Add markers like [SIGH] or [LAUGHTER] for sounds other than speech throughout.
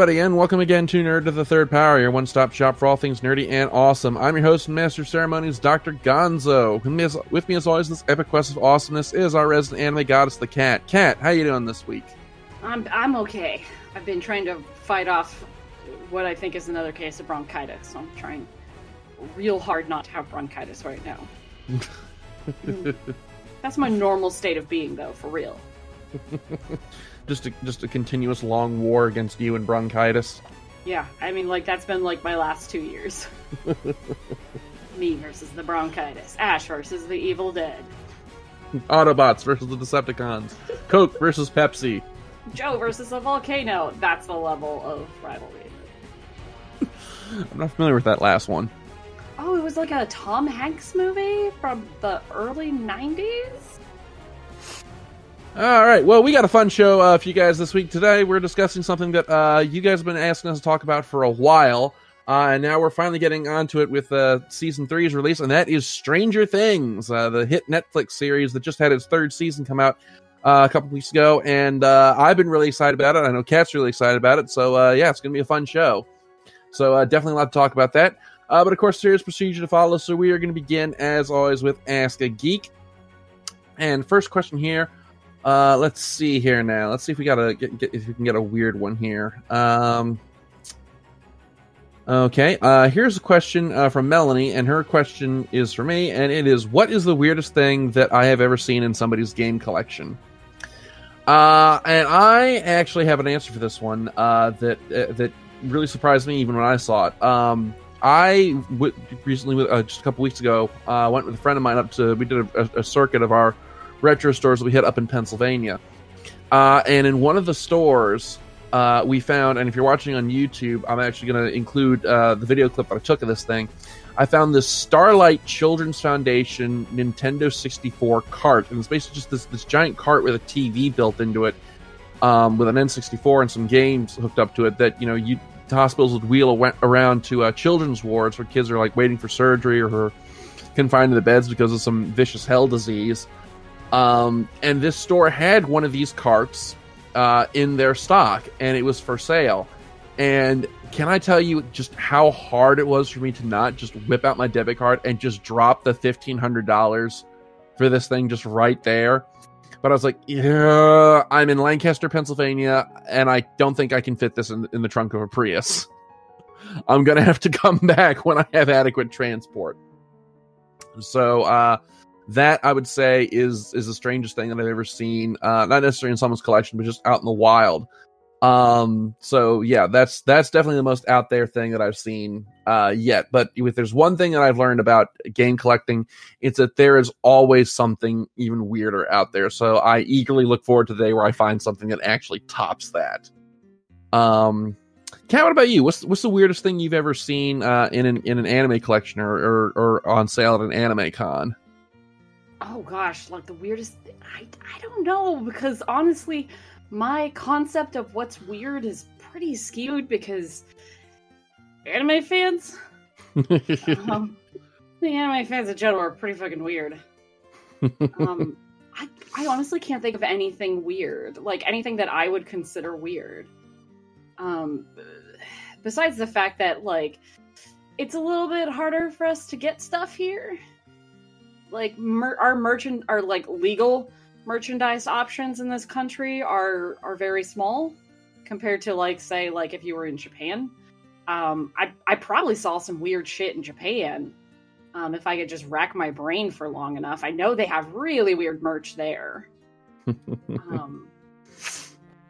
Everybody, and welcome again to Nerd to the Third Power, your one stop shop for all things nerdy and awesome. I'm your host and master of ceremonies, Dr. Gonzo. With me, as, with me, as always, this epic quest of awesomeness is our resident anime goddess, the cat. Cat, how you doing this week? I'm I'm okay. I've been trying to fight off what I think is another case of bronchitis. So I'm trying real hard not to have bronchitis right now. [LAUGHS] That's my normal state of being, though, for real. [LAUGHS] just a just a continuous long war against you and bronchitis. Yeah, I mean, like that's been like my last two years. [LAUGHS] Me versus the bronchitis. Ash versus the Evil Dead. Autobots versus the Decepticons. Coke versus Pepsi. Joe versus a volcano. That's the level of rivalry. I'm not familiar with that last one. Oh, it was like a Tom Hanks movie from the early 90s? All right. Well, we got a fun show uh, for you guys this week. Today, we're discussing something that uh, you guys have been asking us to talk about for a while. Uh, and now we're finally getting onto it with uh, season three's release, and that is Stranger Things, uh, the hit Netflix series that just had its third season come out uh, a couple weeks ago. And uh, I've been really excited about it. I know Kat's really excited about it. So, uh, yeah, it's going to be a fun show. So, uh, definitely a lot to talk about that. Uh, but of course, there's procedure to follow. So, we are going to begin, as always, with Ask a Geek. And first question here uh, let's see here now. Let's see if we got a get, get, if we can get a weird one here. Um, okay. Uh, here's a question uh, from Melanie, and her question is for me, and it is: What is the weirdest thing that I have ever seen in somebody's game collection? Uh, and I actually have an answer for this one uh, that uh, that really surprised me even when I saw it. Um, I w- recently, uh, just a couple weeks ago, uh, went with a friend of mine up to we did a, a circuit of our retro stores we hit up in Pennsylvania. Uh, and in one of the stores, uh, we found, and if you're watching on YouTube, I'm actually going to include uh, the video clip that I took of this thing. I found this Starlight Children's Foundation Nintendo 64 cart, and it's basically just this, this giant cart with a TV built into it, um, with an N64 and some games hooked up to it. That you know, you hospitals would wheel around to uh, children's wards where kids are like waiting for surgery or confined to the beds because of some vicious hell disease. Um, and this store had one of these carts uh, in their stock, and it was for sale. And can I tell you just how hard it was for me to not just whip out my debit card and just drop the fifteen hundred dollars for this thing just right there? But I was like, yeah, I'm in Lancaster, Pennsylvania, and I don't think I can fit this in, in the trunk of a Prius. [LAUGHS] I'm gonna have to come [LAUGHS] back when I have adequate transport. So, uh, that I would say is is the strangest thing that I've ever seen. Uh, not necessarily in someone's collection, but just out in the wild. Um, so yeah, that's that's definitely the most out there thing that I've seen uh, yet. But if there's one thing that I've learned about game collecting, it's that there is always something even weirder out there. So I eagerly look forward to the day where I find something that actually tops that. Um, Kat, what about you? What's what's the weirdest thing you've ever seen uh, in an in an anime collection or, or, or on sale at an anime con? Oh gosh, like the weirdest. I I don't know because honestly, my concept of what's weird is pretty skewed because anime fans, [LAUGHS] um, the anime fans in general are pretty fucking weird. um, I I honestly can't think of anything weird, like anything that I would consider weird. Um, besides the fact that like it's a little bit harder for us to get stuff here like mer- our merchant our like legal merchandise options in this country are are very small compared to like say like if you were in Japan. Um, I I probably saw some weird shit in Japan. Um, if I could just rack my brain for long enough, I know they have really weird merch there. [LAUGHS] um,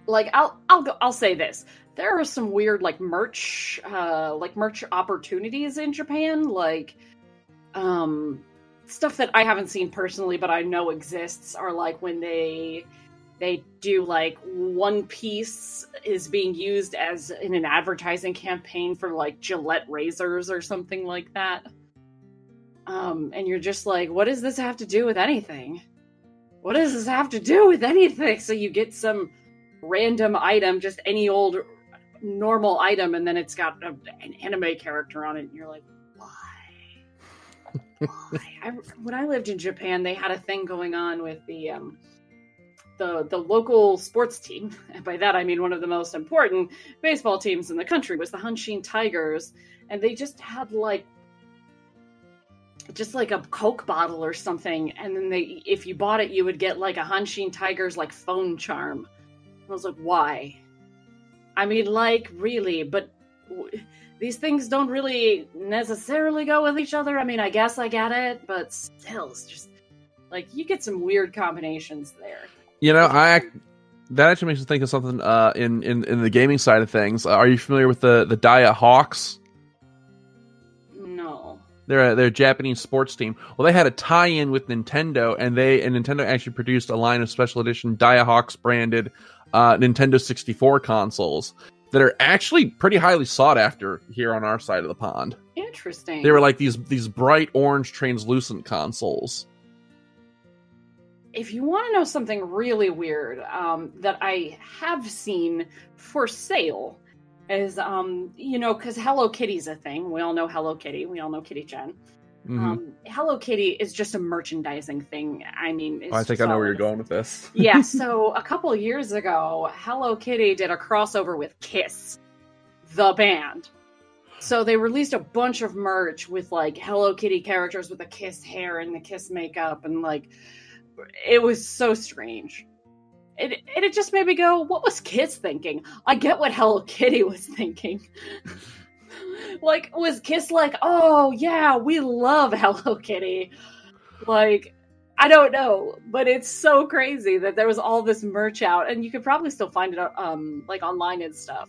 like I'll I'll go, I'll say this: there are some weird like merch uh, like merch opportunities in Japan. Like, um, stuff that I haven't seen personally, but I know exists are like when they they do like one piece is being used as in an advertising campaign for like Gillette razors or something like that. Um, and you're just like, what does this have to do with anything? What does this have to do with anything? So you get some random item, just any old normal item, and then it's got a, an anime character on it, and you're like, I, when I lived in Japan, they had a thing going on with the um, the the local sports team, [LAUGHS] and by that I mean one of the most important baseball teams in the country was the Hanshin Tigers, and they just had like just like a Coke bottle or something, and then they if you bought it, you would get like a Hanshin Tigers like phone charm. I was like, why? I mean, like really, but w- these things don't really necessarily go with each other. I mean, I guess I get it, but still, it's just like you get some weird combinations there. You know, I that actually makes me think of something uh, in, in in the gaming side of things. Uh, are you familiar with the the Daiei Hawks? No. They're a, they're a Japanese sports team. Well, they had a tie-in with Nintendo, and they and Nintendo actually produced a line of special edition Daiei Hawks branded uh, Nintendo 64 consoles that are actually pretty highly sought after here on our side of the pond. Interesting. They were like these these bright orange translucent consoles. if you want to know something really weird um, that I have seen for sale is um you know because Hello Kitty's a thing. We all know Hello Kitty. We all know Kitty Jen. Mhm. Um, Hello Kitty is just a merchandising thing. I mean, it's Oh, I think I know where you're going with this. [LAUGHS] yeah, [LAUGHS] so a couple years ago, Hello Kitty did a crossover with Kiss, the band. So they released a bunch of merch with like Hello Kitty characters with the Kiss hair and the Kiss makeup, and like it was so strange. It, and it just made me go, what was Kiss thinking? I get what Hello Kitty was thinking. [LAUGHS] like, was Kiss like, oh yeah, we love Hello Kitty? Like, I don't know, but it's so crazy that there was all this merch out, and you could probably still find it um like online and stuff.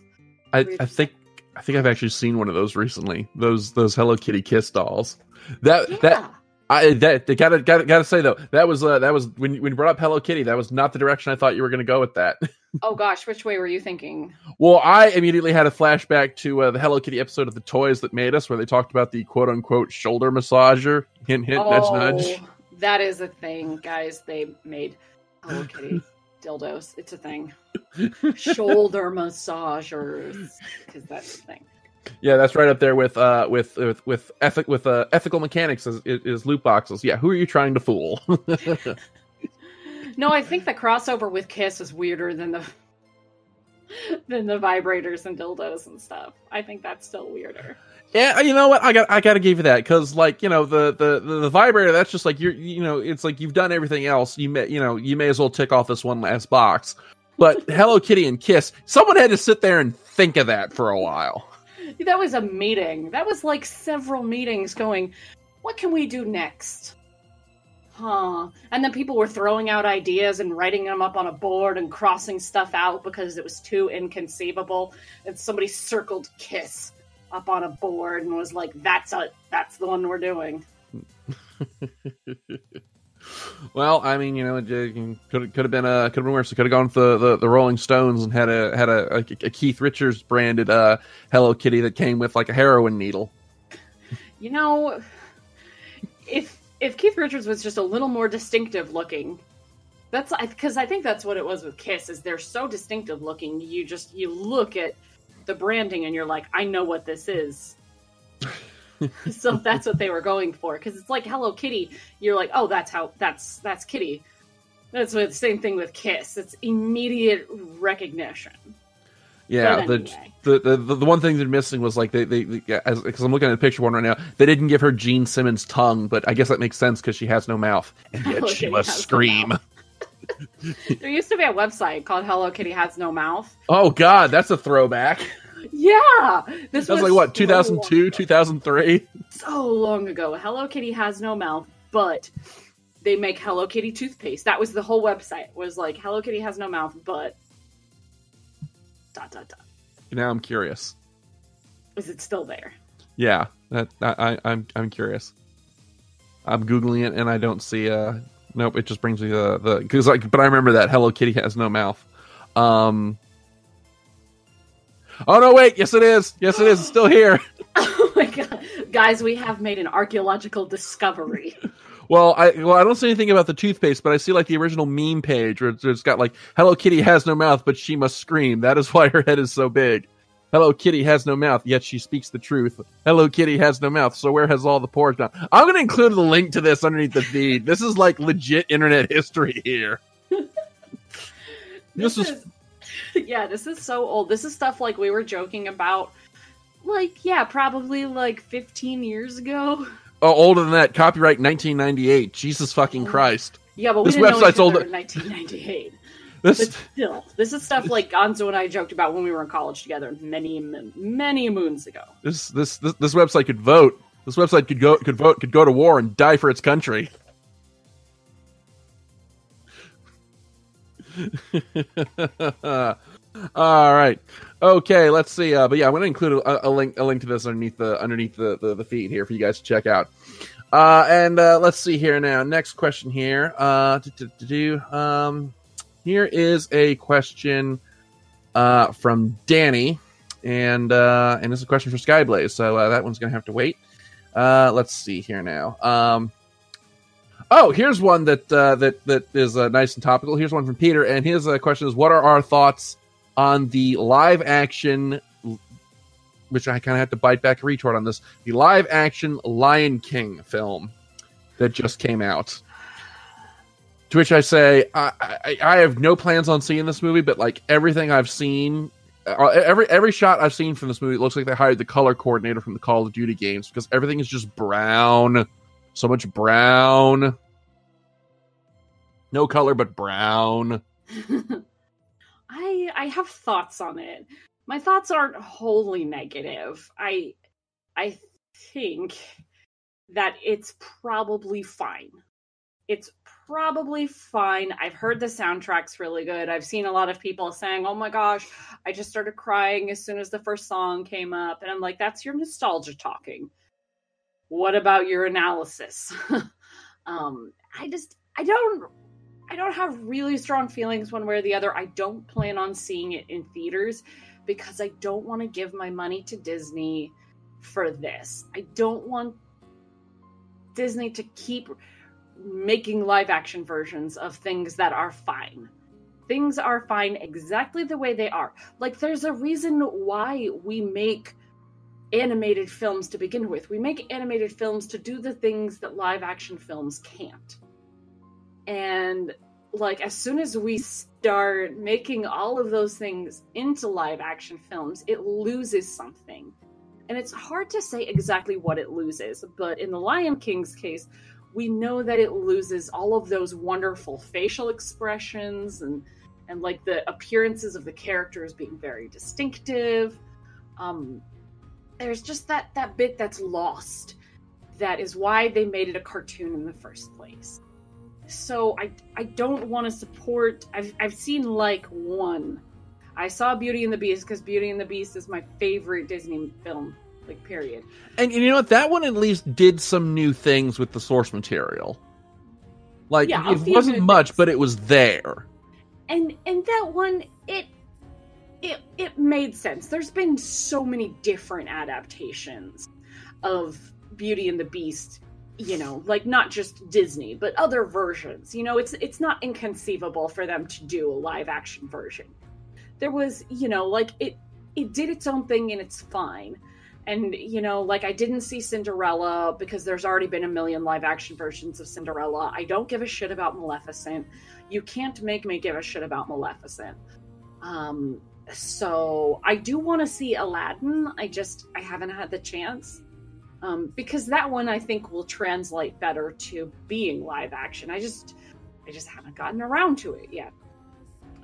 I, I think I think I've actually seen one of those recently. Those those Hello Kitty Kiss dolls. That that Yeah. I that they gotta gotta gotta say though that was uh, that was when when you brought up Hello Kitty that was not the direction I thought you were gonna go with that. [LAUGHS] Oh gosh, which way were you thinking? well, I immediately had a flashback to uh, the Hello Kitty episode of the Toys That Made Us, where they talked about the quote unquote shoulder massager. Hint hint nudge nudge. Oh, That is a thing, guys. They made Hello Kitty [LAUGHS] dildos. It's a thing. Shoulder massagers, because that's a thing. Yeah, that's right up there with uh with with with ethic with uh, ethical mechanics is, is, loot boxes. Yeah, who are you trying to fool? [LAUGHS] No, I think the crossover with Kiss is weirder than the [LAUGHS] than the vibrators and dildos and stuff. I think that's still weirder. Yeah, you know what? I got I got to give you that because, like, you know, the, the the the vibrator. That's just like you're, you know, it's like you've done everything else. You may, you know, you may as well tick off this one last box. But [LAUGHS] Hello Kitty and Kiss, someone had to sit there and think of that for a while. That was a meeting. That was like several meetings going, what can we do next? Huh. And then people were throwing out ideas and writing them up on a board and crossing stuff out because it was too inconceivable. And somebody circled kiss up on a board and was like, that's a that's the one we're doing. [LAUGHS] Well, I mean, you know, it could could have been uh could have been worse. It could have gone with the, the, the Rolling Stones and had a had a, a, a Keith Richards branded uh Hello Kitty that came with like a heroin needle. You know, if if Keith Richards was just a little more distinctive looking, that's because I think that's what it was with Kiss. Is they're so distinctive looking. You just you look at the branding and you're like, I know what this is. [LAUGHS] [LAUGHS] so that's what they were going for because it's like Hello Kitty. You're like, oh, that's how that's that's Kitty. That's the same thing with Kiss. It's immediate recognition. Yeah, the, anyway. the, the the the one thing they're missing was like they they because I'm looking at the picture one right now. They didn't give her Gene Simmons tongue, but I guess that makes sense because she has no mouth, and yet Hello [LAUGHS] she Kitty must scream. [LAUGHS] There used to be a website called Hello Kitty Has No Mouth. Oh God, that's a throwback. Yeah, this That was like what 2002, long- 2003. So long ago. Hello Kitty has no mouth, but they make Hello Kitty toothpaste. That was the whole website. Was like Hello Kitty has no mouth, but dot dot dot. Now I'm curious. Is it still there? Yeah, that I, I I'm I'm curious. I'm googling it and I don't see. Uh, nope, it just brings me the the because like, but I remember that Hello Kitty has no mouth. Um. Oh no! Wait. Yes, it is. Yes, it is. It's still here. [LAUGHS] [LAUGHS] Oh my god, guys, we have made an archaeological discovery. [LAUGHS] Well, I well I don't see anything about the toothpaste, but I see like the original meme page where it's, it's got like Hello Kitty has no mouth, but she must scream. That is why her head is so big. Hello Kitty has no mouth, yet she speaks the truth. Hello Kitty has no mouth, so where has all the pores gone? I'm going to include the link to this underneath the feed. This is like legit internet history here. This, this is, is [LAUGHS] yeah, this is so old. This is stuff like we were joking about like yeah, probably like 15 years ago. Oh, older than that. Copyright 1998. Jesus fucking oh. Christ. Yeah, but this website's older. 1998. [LAUGHS] This... But still, this is stuff like Gonzo and I joked about when we were in college together many, many moons ago. This, this, this, this website could vote. This website could go, could vote, could go to war and die for its country. [LAUGHS] All right. Okay, let's see. Uh, but yeah, I'm going to include a, a, link a link to this underneath the underneath the, the, the feed here for you guys to check out. Uh, and uh, let's see here now. Next question here. Uh, do um, here is a question uh, from Danny, and uh, and this is a question for Skyblaze. So uh, that one's going to have to wait. Uh, let's see here now. Um, Oh, here's one that uh, that that is uh, nice and topical. Here's one from Peter, and his uh, question is: What are our thoughts on the live action? Which I kind of have to bite back a retort on this. The live action Lion King film that just came out. To which I say, I, I, I have no plans on seeing this movie, but like everything I've seen, uh, every every shot I've seen from this movie, it looks like they hired the color coordinator from the Call of Duty games because everything is just brown so much brown. No color but brown. [LAUGHS] I I have thoughts on it. My thoughts aren't wholly negative. I I think that it's probably fine. It's probably fine. I've heard the soundtrack's really good. I've seen a lot of people saying, "Oh my gosh, I just started crying as soon as the first song came up." And I'm like, "That's your nostalgia talking." what about your analysis [LAUGHS] um i just i don't i don't have really strong feelings one way or the other i don't plan on seeing it in theaters because i don't want to give my money to disney for this i don't want disney to keep making live action versions of things that are fine things are fine exactly the way they are like there's a reason why we make animated films to begin with. We make animated films to do the things that live action films can't. And like as soon as we start making all of those things into live action films, it loses something. And it's hard to say exactly what it loses, but in the Lion King's case, we know that it loses all of those wonderful facial expressions and and like the appearances of the characters being very distinctive. Um, there's just that that bit that's lost that is why they made it a cartoon in the first place so i i don't want to support i've i've seen like one. I saw beauty and the beast because beauty and the beast is my favorite disney film like period. And, and you know what? That one at least did some new things with the source material. Like yeah, it wasn't much things. but it was there. And and that one it it it made sense. There's been so many different adaptations of Beauty and the Beast, you know, like not just Disney, but other versions. You know, it's it's not inconceivable for them to do a live action version. There was, you know, like it it did its own thing and it's fine. And you know, like I didn't see Cinderella because there's already been a million live action versions of Cinderella. I don't give a shit about Maleficent. You can't make me give a shit about Maleficent. Um, so I do want to see Aladdin. I just I haven't had the chance um, because that one I think will translate better to being live action. I just I just haven't gotten around to it yet.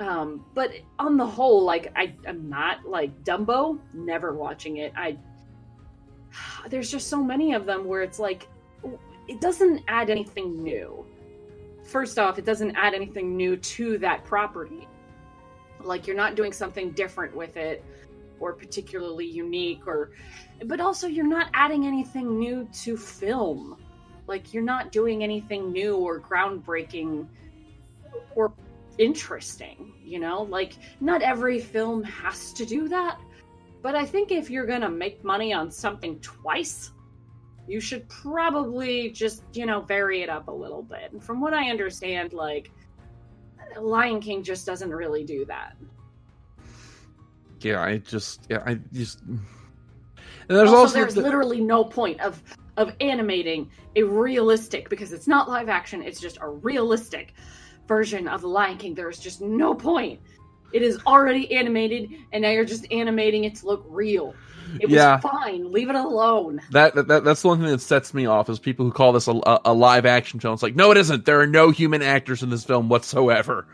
Um, but on the whole, like I am not like Dumbo. Never watching it. I [SIGHS] there's just so many of them where it's like it doesn't add anything new. First off, it doesn't add anything new to that property like you're not doing something different with it or particularly unique or but also you're not adding anything new to film. Like you're not doing anything new or groundbreaking or interesting you know? Like not every film has to do that but i think if you're gonna make money on something twice you should probably just you know vary it up a little bit. And from what i understand like Lion King just doesn't really do that. Yeah, I just yeah, I just and there's also, also there's the... literally no point of of animating a realistic because it's not live action, it's just a realistic version of the Lion King. There's just no point It is already animated, and now you're just animating it to look real. It was fine. Leave it alone. That, that that's the one thing that sets me off is people who call this a, a, a live action film. It's like, no, it isn't. There are no human actors in this film whatsoever.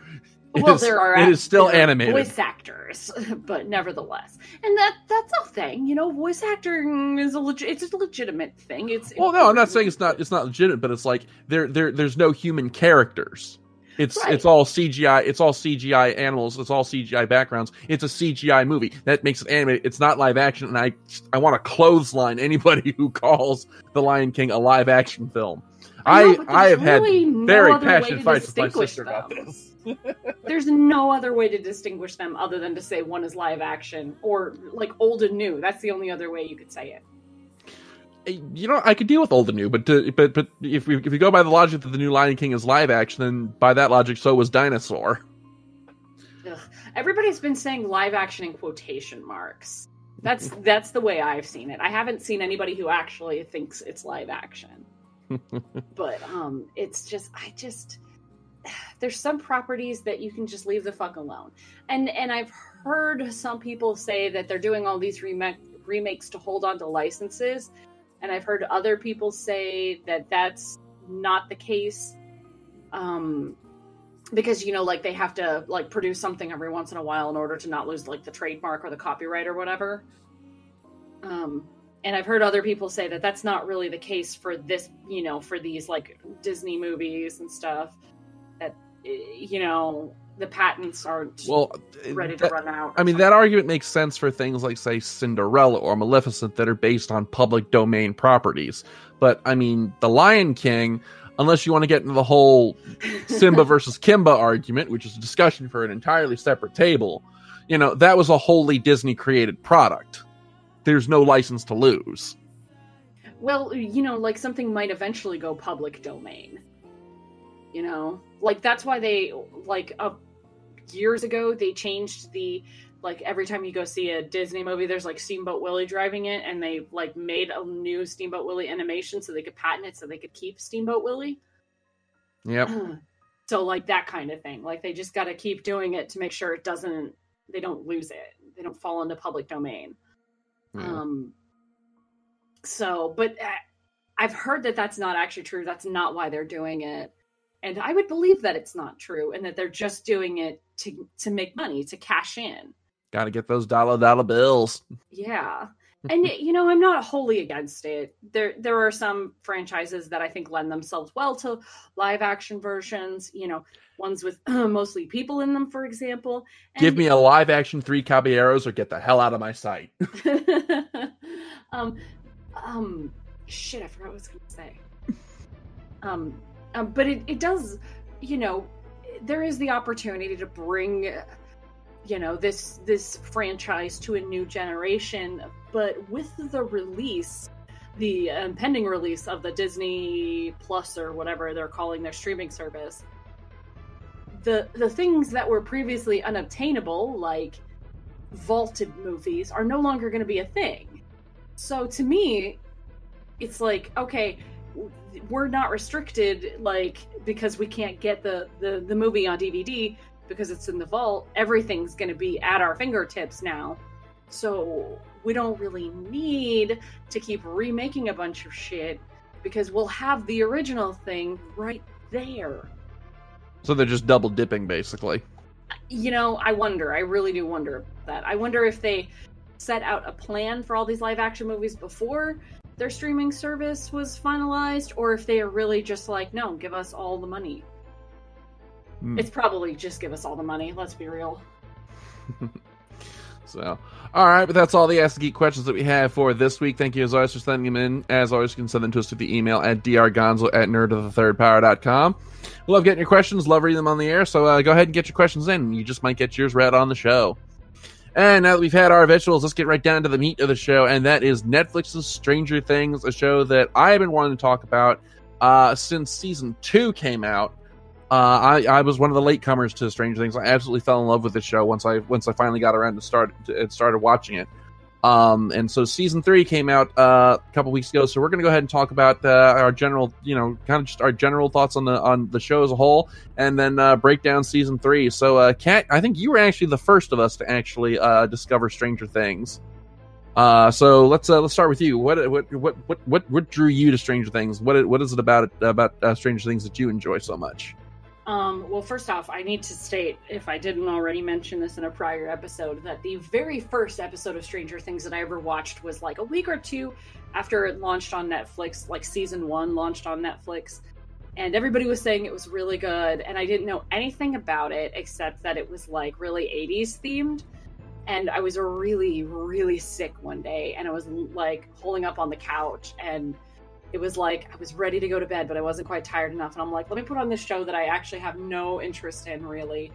Well, is- there are It is still animated. voice actors, [LAUGHS] but nevertheless, and that that's a thing. You know, voice acting is a legit. It's a legitimate thing. It's Well, no, I'm not saying it's not it's not legitimate, but it's like there there there's no human characters. It's Right. it's all CGI. It's all CGI animals. It's all CGI backgrounds. It's a CGI movie that makes it animated. It's not live action, and I I want to clothesline anybody [LAUGHS] who calls The Lion King a live action film. I I know, I, there's have had no very passionate fights with my sister about this. [LAUGHS] There's no other way to distinguish them other than to say one is live action or like old and new. That's the only other way you could say it. You know, I could deal with old and new, but to, but but if we if we go by the logic that the new Lion King is live action, then by that logic, so was Dinosaur. Ugh. Everybody's been saying live action in quotation marks. That's that's the way I've seen it. I haven't seen anybody who actually thinks it's live action. [LAUGHS] but um it's just I just there's some properties that you can just leave the fuck alone. And and I've heard some people say that they're doing all these remake, remakes to hold on to licenses and I've heard other people say that that's not the case. Um because you know like they have to like produce something every once in a while in order to not lose like the trademark or the copyright or whatever um and i've heard other people say that that's not really the case for this you know for these like disney movies and stuff Eh, you know the patents aren't Well, ready to run out I mean, that argument makes sense for things like, say, Cinderella or Maleficent that are based on public domain properties. But, I mean, The Lion King, unless you want to get into the whole [LAUGHS] Simba versus Kimba argument, which is a discussion for an entirely separate table, you know, that was a wholly Disney created product. There's no license to lose. Well, you know, like something might eventually go public domain. You know, like that's why they like uh, years ago they changed the like every time you go see a Disney movie, there's like Steamboat Willie driving it, and they like made a new Steamboat Willie animation so they could patent it so they could keep Steamboat Willie. Yep. [CLEARS THROAT] so like that kind of thing. Like they just got to keep doing it to make sure it doesn't they don't lose it. They don't fall into public domain. Yeah. Um, so, but uh, I've heard that that's not actually true. That's not why they're doing it, and I would believe that it's not true, and that they're just doing it to to make money, to cash in. Got to get those dollar dollar bills. Yeah. [LAUGHS] And you know, I'm not wholly against it. There there are some franchises that I think lend themselves well to live action versions, you know, ones with [CLEARS THROAT] mostly people in them, for example. Give me a live action Three Caballeros or get the hell out of my sight. [LAUGHS] [LAUGHS] um, um, shit, I forgot what I was going to say. Um, um, but it, it does, you know, there is the opportunity to bring, you know, this this franchise to a new generation. But with the release, the impending release of the Disney Plus or whatever they're calling their streaming service, the the things that were previously unobtainable, like vaulted movies are no longer going to be a thing. So to me, it's like okay, we're not restricted like because we can't get the the, the movie on DVD because it's in the vault. Everything's going to be at our fingertips now. So we don't really need to keep remaking a bunch of shit because we'll have the original thing right there. So they're just double dipping, basically. you know, I wonder. I really do wonder that. I wonder if they set out a plan for all these live action movies before their streaming service was finalized, or if they are really just like, no, give us all the money. Hmm. It's probably just give us all the money. Let's be real. [LAUGHS] So, all right, but that's all the Ask the Geek questions that we have for this week. Thank you as always for sending them in. As always, you can send them to us through the email at drgonzo at nerdofthethirdpower.com. We love getting your questions, love reading them on the air, so uh, go ahead and get your questions in. You just might get yours read on the show. And now that we've had our vegetables, let's get right down to the meat of the show, and that is Netflix's Stranger Things, a show that I have been wanting to talk about uh, since season two came out. Uh, I, I was one of the latecomers to Stranger Things. I absolutely fell in love with the show once I once I finally got around to start to, and started watching it. Um, and so season three came out uh, a couple weeks ago. So we're going to go ahead and talk about uh, our general, you know, kind of just our general thoughts on the on the show as a whole, and then uh, break down season three. So, uh, Kat, I think you were actually the first of us to actually uh, discover Stranger Things. Uh, so let's uh, let's start with you. What what what what what drew you to Stranger Things? What what is it about about uh, Stranger Things that you enjoy so much? Um, well, first off, I need to state, if I didn't already mention this in a prior episode, that the very first episode of Stranger Things that I ever watched was like a week or two after it launched on Netflix, like season one launched on Netflix. And everybody was saying it was really good, and I didn't know anything about it except that it was like really 80s themed. And I was really, really sick one day, and I was like holding up on the couch, and it was like I was ready to go to bed, but I wasn't quite tired enough. And I'm like, let me put on this show that I actually have no interest in, really.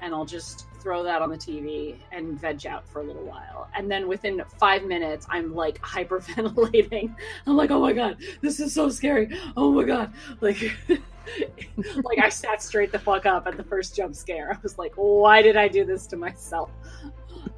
And I'll just throw that on the TV and veg out for a little while. And then within five minutes, I'm like [LAUGHS] hyperventilating. I'm like, oh my God, this is so scary. Oh my God. Like, [LAUGHS] like I sat straight the fuck up at the first jump scare. I was like, why did I do this to myself?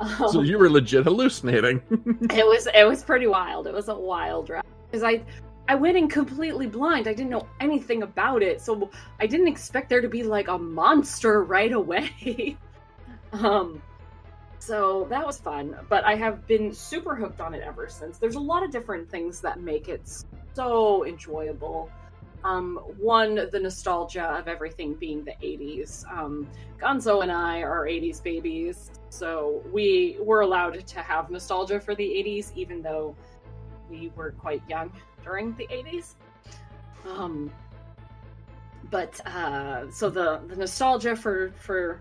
Um, so you were legit hallucinating. [LAUGHS] it was it was pretty wild. It was a wild ride because I I went in completely blind. I didn't know anything about it, so I didn't expect there to be like a monster right away. [LAUGHS] um so that was fun, but I have been super hooked on it ever since. There's a lot of different things that make it so enjoyable. Um, one, the nostalgia of everything being the 80s. Um, Gonzo and I are 80s babies, so we were allowed to have nostalgia for the 80s, even though we were quite young during the 80s. Um, but uh, so the, the nostalgia for for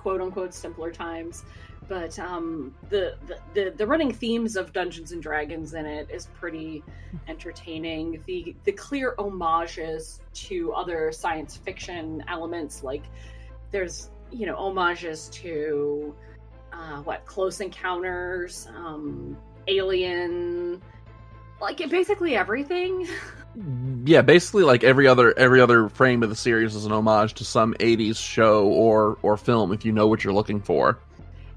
quote unquote simpler times, but um, the, the, the running themes of Dungeons and Dragons in it is pretty [LAUGHS] entertaining. The the clear homages to other science fiction elements, like there's you know homages to uh, what Close Encounters, um, Alien like basically everything. [LAUGHS] Yeah, basically like every other every other frame of the series is an homage to some 80s show or or film if you know what you're looking for.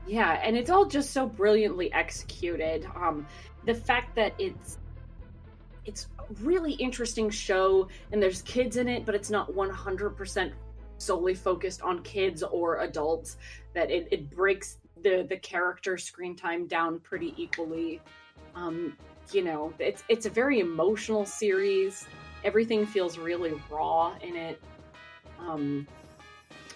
Yeah, and it's all just so brilliantly executed. Um the fact that it's it's really interesting show and there's kids in it, but it's not 100% solely focused on kids or adults that it, it breaks the the character screen time down pretty equally. Um you know, it's it's a very emotional series. Everything feels really raw in it. Um,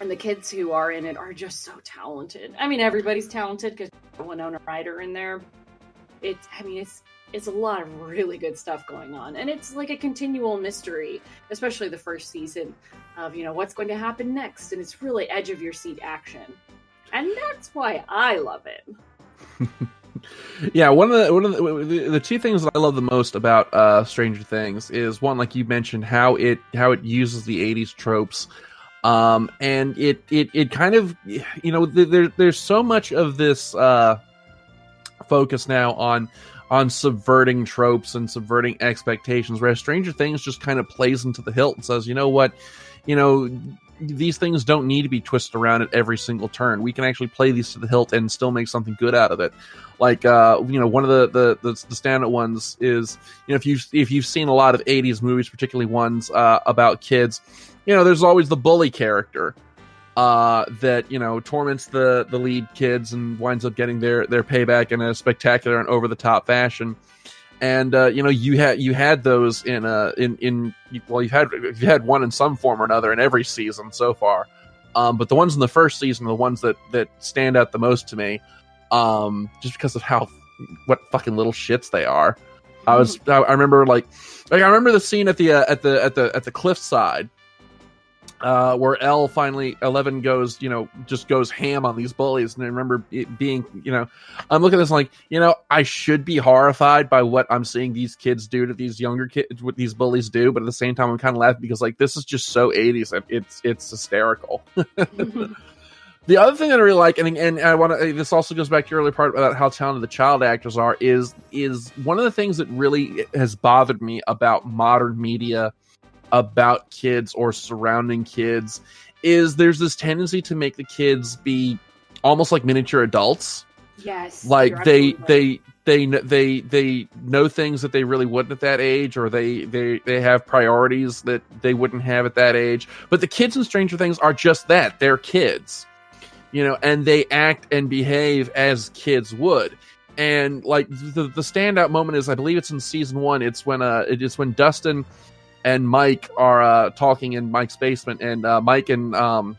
and the kids who are in it are just so talented. I mean, everybody's talented because Winona Ryder in there. It's, I mean, it's it's a lot of really good stuff going on, and it's like a continual mystery, especially the first season of you know what's going to happen next, and it's really edge of your seat action, and that's why I love it. [LAUGHS] yeah, one of the one of the, the, two things that I love the most about uh, Stranger Things is one, like you mentioned, how it how it uses the '80s tropes, um, and it it it kind of you know there there's so much of this uh, focus now on on subverting tropes and subverting expectations, whereas Stranger Things just kind of plays into the hilt and says, you know what, you know these things don't need to be twisted around at every single turn. We can actually play these to the hilt and still make something good out of it. Like uh, you know, one of the the the, the standout ones is you know if you if you've seen a lot of '80s movies, particularly ones uh, about kids, you know, there's always the bully character uh, that you know torments the the lead kids and winds up getting their their payback in a spectacular and over the top fashion and uh, you know you had you had those in uh in in well you've had you've had one in some form or another in every season so far um, but the ones in the first season are the ones that that stand out the most to me um, just because of how what fucking little shits they are mm-hmm. i was I, I, remember like like i remember the scene at the uh, at the at the at the cliff side uh, where El finally Eleven goes, you know, just goes ham on these bullies, and I remember it being, you know, I'm looking at this like, you know, I should be horrified by what I'm seeing these kids do to these younger kids, what these bullies do, but at the same time, I'm kind of laughing because like this is just so 80s, it's it's hysterical. [LAUGHS] the other thing that I really like, and and I want to, this also goes back to your earlier part about how talented the child actors are, is is one of the things that really has bothered me about modern media about kids or surrounding kids is there's this tendency to make the kids be almost like miniature adults. Yes. Like they they they they they know things that they really wouldn't at that age or they they they have priorities that they wouldn't have at that age but the kids in stranger things are just that they're kids you know and they act and behave as kids would and like the the standout moment is i believe it's in season one it's when uh it's when dustin and mike are uh talking in mike's basement and uh mike and um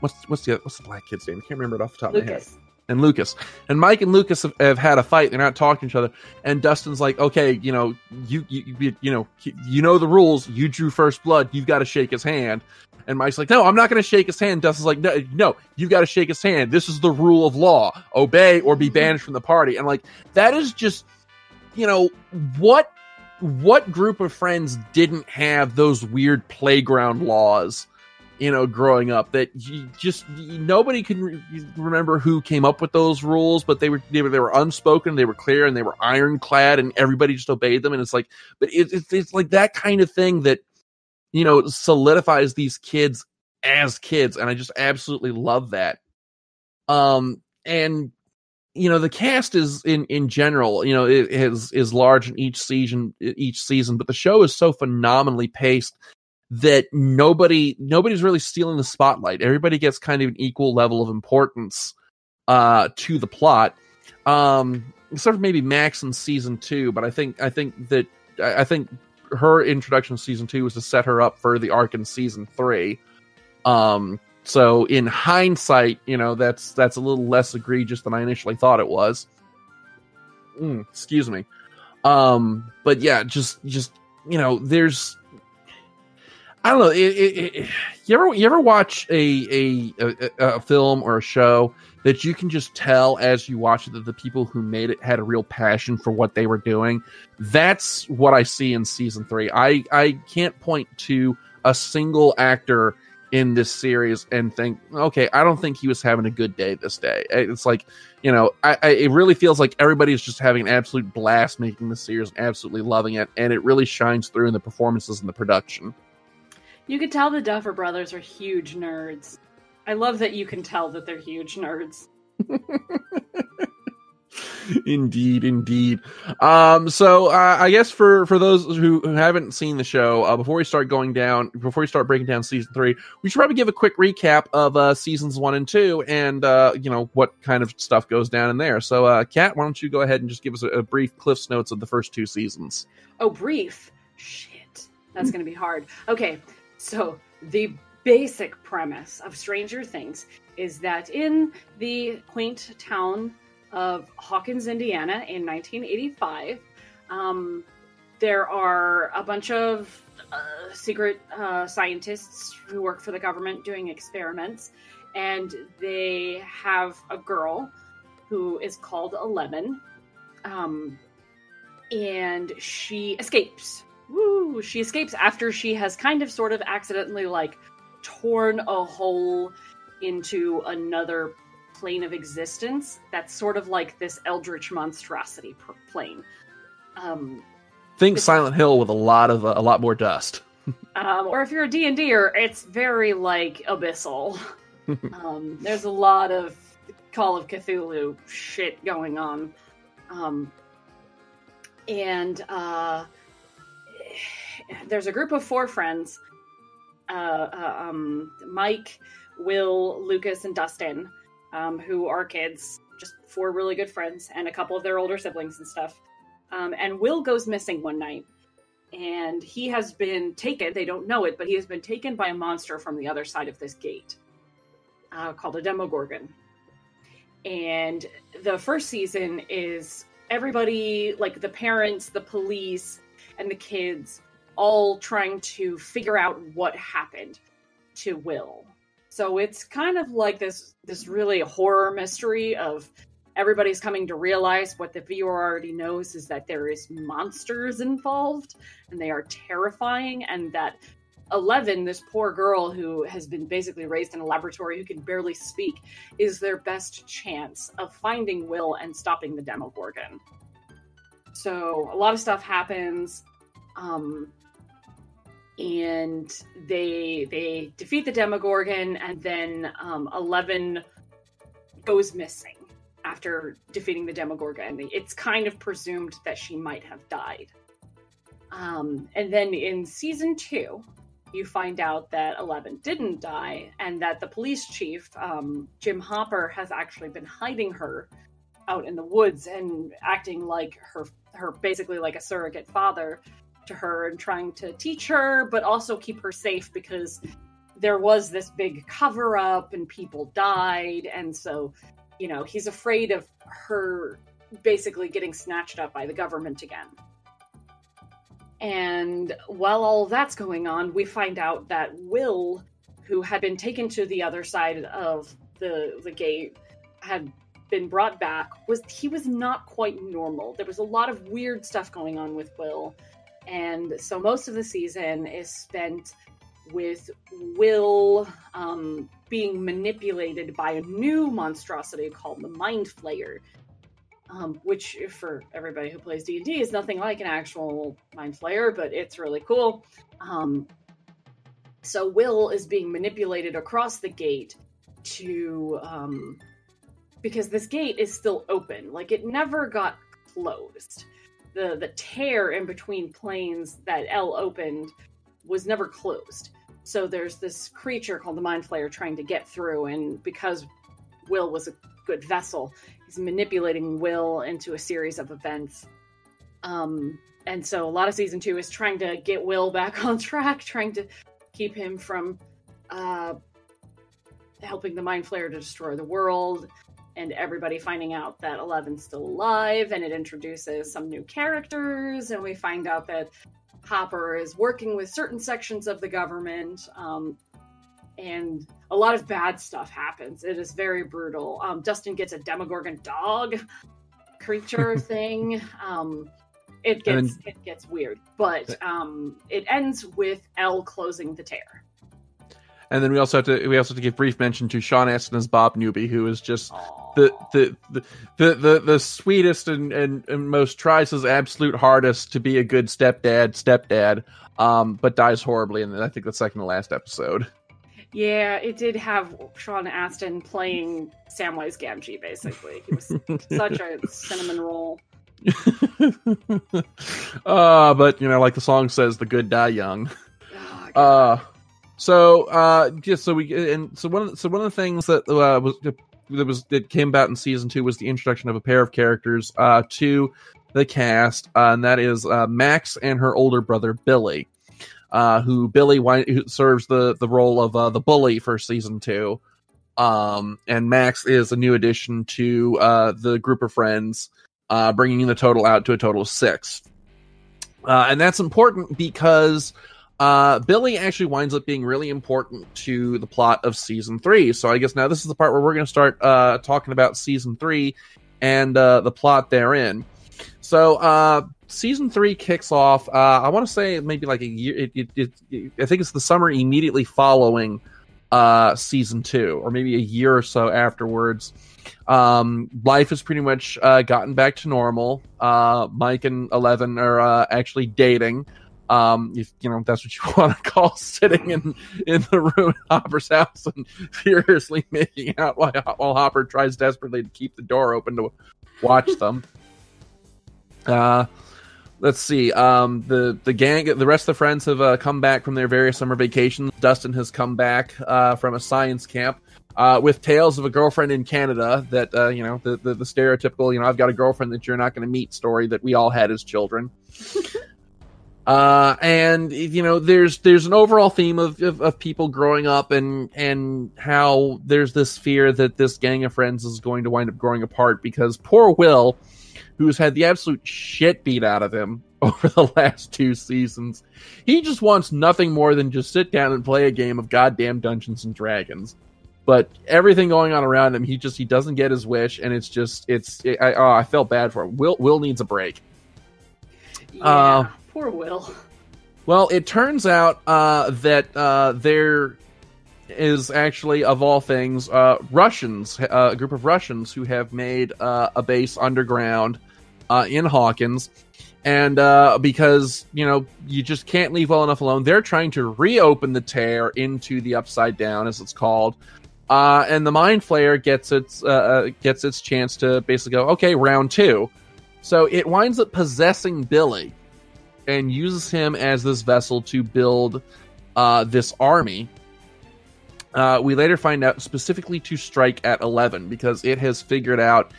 what's what's the what's the black kid's name i can't remember it off the top Lucas. of my head and Lucas. And Mike and Lucas have, have, had a fight. They're not talking to each other. And Dustin's like, okay, you know, you, you, you know, you know the rules. You drew first blood. You've got to shake his hand. And Mike's like, no, I'm not going to shake his hand. Dustin's like, no, no, you've got to shake his hand. This is the rule of law. Obey or be banished from the party. And like, that is just, you know, what, what group of friends didn't have those weird playground laws? you know, growing up that you just nobody can re- remember who came up with those rules, but they were they were unspoken, they were clear, and they were ironclad, and everybody just obeyed them. And it's like, but it, it's it's like that kind of thing that you know solidifies these kids as kids, and I just absolutely love that. Um, and you know the cast is in in general, you know, it is is large in each season each season, but the show is so phenomenally paced that nobody nobody's really stealing the spotlight. Everybody gets kind of an equal level of importance uh to the plot. Um except for maybe Max in season 2, but I think I think that I think her introduction to season 2 was to set her up for the arc in season 3. Um so in hindsight, you know, that's that's a little less egregious than I initially thought it was. Mm, excuse me. Um but yeah, just just you know, there's I don't know. It, it, it, you ever you ever watch a, a, a a film or a show that you can just tell as you watch it that the people who made it had a real passion for what they were doing? That's what I see in season three. I I can't point to a single actor in this series and think, okay, I don't think he was having a good day this day. It's like, you know, I, I it really feels like everybody's just having an absolute blast making the series, and absolutely loving it, and it really shines through in the performances and the production. You could tell the Duffer Brothers are huge nerds. I love that you can tell that they're huge nerds. [LAUGHS] [LAUGHS] indeed, indeed. Um, so uh, I guess for for those who, who haven't seen the show, uh, before we start going down, before we start breaking down season three, we should probably give a quick recap of uh, seasons one and two, and uh, you know what kind of stuff goes down in there. So, uh, Kat, why don't you go ahead and just give us a, a brief Cliff's notes of the first two seasons? Oh, brief. Shit, that's gonna be hard. Okay, so, the basic premise of Stranger Things is that in the quaint town of Hawkins, Indiana, in 1985, um, there are a bunch of uh, secret uh, scientists who work for the government doing experiments, and they have a girl who is called Eleven, um, and she escapes. Woo, she escapes after she has kind of sort of accidentally like torn a hole into another plane of existence that's sort of like this eldritch monstrosity plane. Um think silent hill with a lot of uh, a lot more dust. [LAUGHS] Um or if you're a d&d-er it's very like abyssal. [LAUGHS] Um there's a lot of call of cthulhu shit going on. Um and uh there's a group of four friends uh, uh, um, Mike, Will, Lucas, and Dustin, um, who are kids, just four really good friends, and a couple of their older siblings and stuff. Um, and Will goes missing one night, and he has been taken. They don't know it, but he has been taken by a monster from the other side of this gate uh, called a Demogorgon. And the first season is everybody, like the parents, the police, and the kids all trying to figure out what happened to Will. So it's kind of like this this really horror mystery of everybody's coming to realize what the viewer already knows is that there is monsters involved and they are terrifying and that 11 this poor girl who has been basically raised in a laboratory who can barely speak is their best chance of finding will and stopping the demogorgon. So a lot of stuff happens um, and they they defeat the Demogorgon, and then um, Eleven goes missing. after defeating the Demogorgon. It's kind of presumed that she might have died. Um, and then in season two, you find out that Eleven didn't die, and that the police chief, um, Jim Hopper, has actually been hiding her out in the woods and acting like her, her basically like a surrogate father to her and trying to teach her, but also keep her safe because there was this big cover up and people died, and so you know he's afraid of her basically getting snatched up by the government again. And while all that's going on, we find out that Will, who had been taken to the other side of the the gate, had been brought back. Was he was not quite normal. There was a lot of weird stuff going on with Will, and so most of the season is spent with Will um, being manipulated by a new monstrosity called the Mind Flayer, um, which for everybody who plays d&d is nothing like an actual mind flayer but it's really cool. Um, so will is being manipulated across the gate to um, because this gate is still open. Like it never got closed the the tear in between planes that El opened was never closed so there's this creature called the mind flayer trying to get through and because will was a good vessel he's manipulating Will into a series of events. Um, and so a lot of season two is trying to get Will back [LAUGHS] on track, trying to keep him from uh, helping the Mind Flayer to destroy the world, and everybody finding out that Eleven's still alive, and it introduces some new characters, and we find out that Hopper is working with certain sections of the government. Um, and a lot of bad stuff happens. It is very brutal. Um, Dustin gets a Demogorgon dog creature [LAUGHS] thing. Um, it gets then, it gets weird, but um, it ends with El closing the tear. And then we also have to we also have to give brief mention to Sean Astin as Bob Newby, who is just the the, the the the the sweetest and, and, and most tries his absolute hardest to be a good stepdad, stepdad, um, but dies horribly in I think the second to last episode. Yeah, it did have Sean Astin playing Samwise Gamgee, basically. He was [LAUGHS] such a cinnamon roll. [LAUGHS] uh, but you know, like the song says, the good die young. [LAUGHS] Oh, uh, so uh, just so we and so one of the, so one of the things that uh, was that was that came about in season two was the introduction of a pair of characters uh, to the cast, uh, and that is uh, Max and her older brother Billy uh, who Billy who serves the the role of uh, the bully for season two. Um, and Max is a new addition to uh, the group of friends, uh, bringing the total out to a total of six. Uh, and that's important because uh, Billy actually winds up being really important to the plot of season three. So I guess now this is the part where we're going to start uh, talking about season three and uh, the plot therein. So uh, season three kicks off. Uh, I want to say maybe like a year. It, it, it, I think it's the summer immediately following uh, season two, or maybe a year or so afterwards. Um, life has pretty much uh, gotten back to normal. Uh, Mike and Eleven are uh, actually dating. Um, if you know that's what you [LAUGHS] want to call sitting in in the room at Hopper's house and [LAUGHS] furiously making out while, while Hopper tries desperately to keep the door open to watch them. [LAUGHS] Uh, let's see. Um, the the gang, the rest of the friends have uh, come back from their various summer vacations. Dustin has come back uh, from a science camp uh, with tales of a girlfriend in Canada. That uh, you know, the, the, the stereotypical, you know, I've got a girlfriend that you're not going to meet story that we all had as children. Uh, and you know, there's there's an overall theme of, of, of people growing up and and how there's this fear that this gang of friends is going to wind up growing apart because poor Will who's had the absolute shit beat out of him [LAUGHS] over the last two seasons. He just wants nothing more than just sit down and play a game of goddamn Dungeons and Dragons. But everything going on around him, he just he doesn't get his wish, and it's just it's it, I oh, I felt bad for him. Will Will needs a break. Yeah, uh, poor Will. Well, it turns out uh, that uh, there is actually, of all things, uh, Russians, uh, a group of Russians who have made uh, a base underground uh, in Hawkins. And because, you know, you just can't leave well enough alone, they're trying to reopen the tear into the Upside Down, as it's called. And the Mind Flayer gets its gets its chance to basically go, okay, round two. So it winds up possessing Billy and uses him as this vessel to build uh, this army. Uh, we later find out specifically to strike at 11 because it has figured out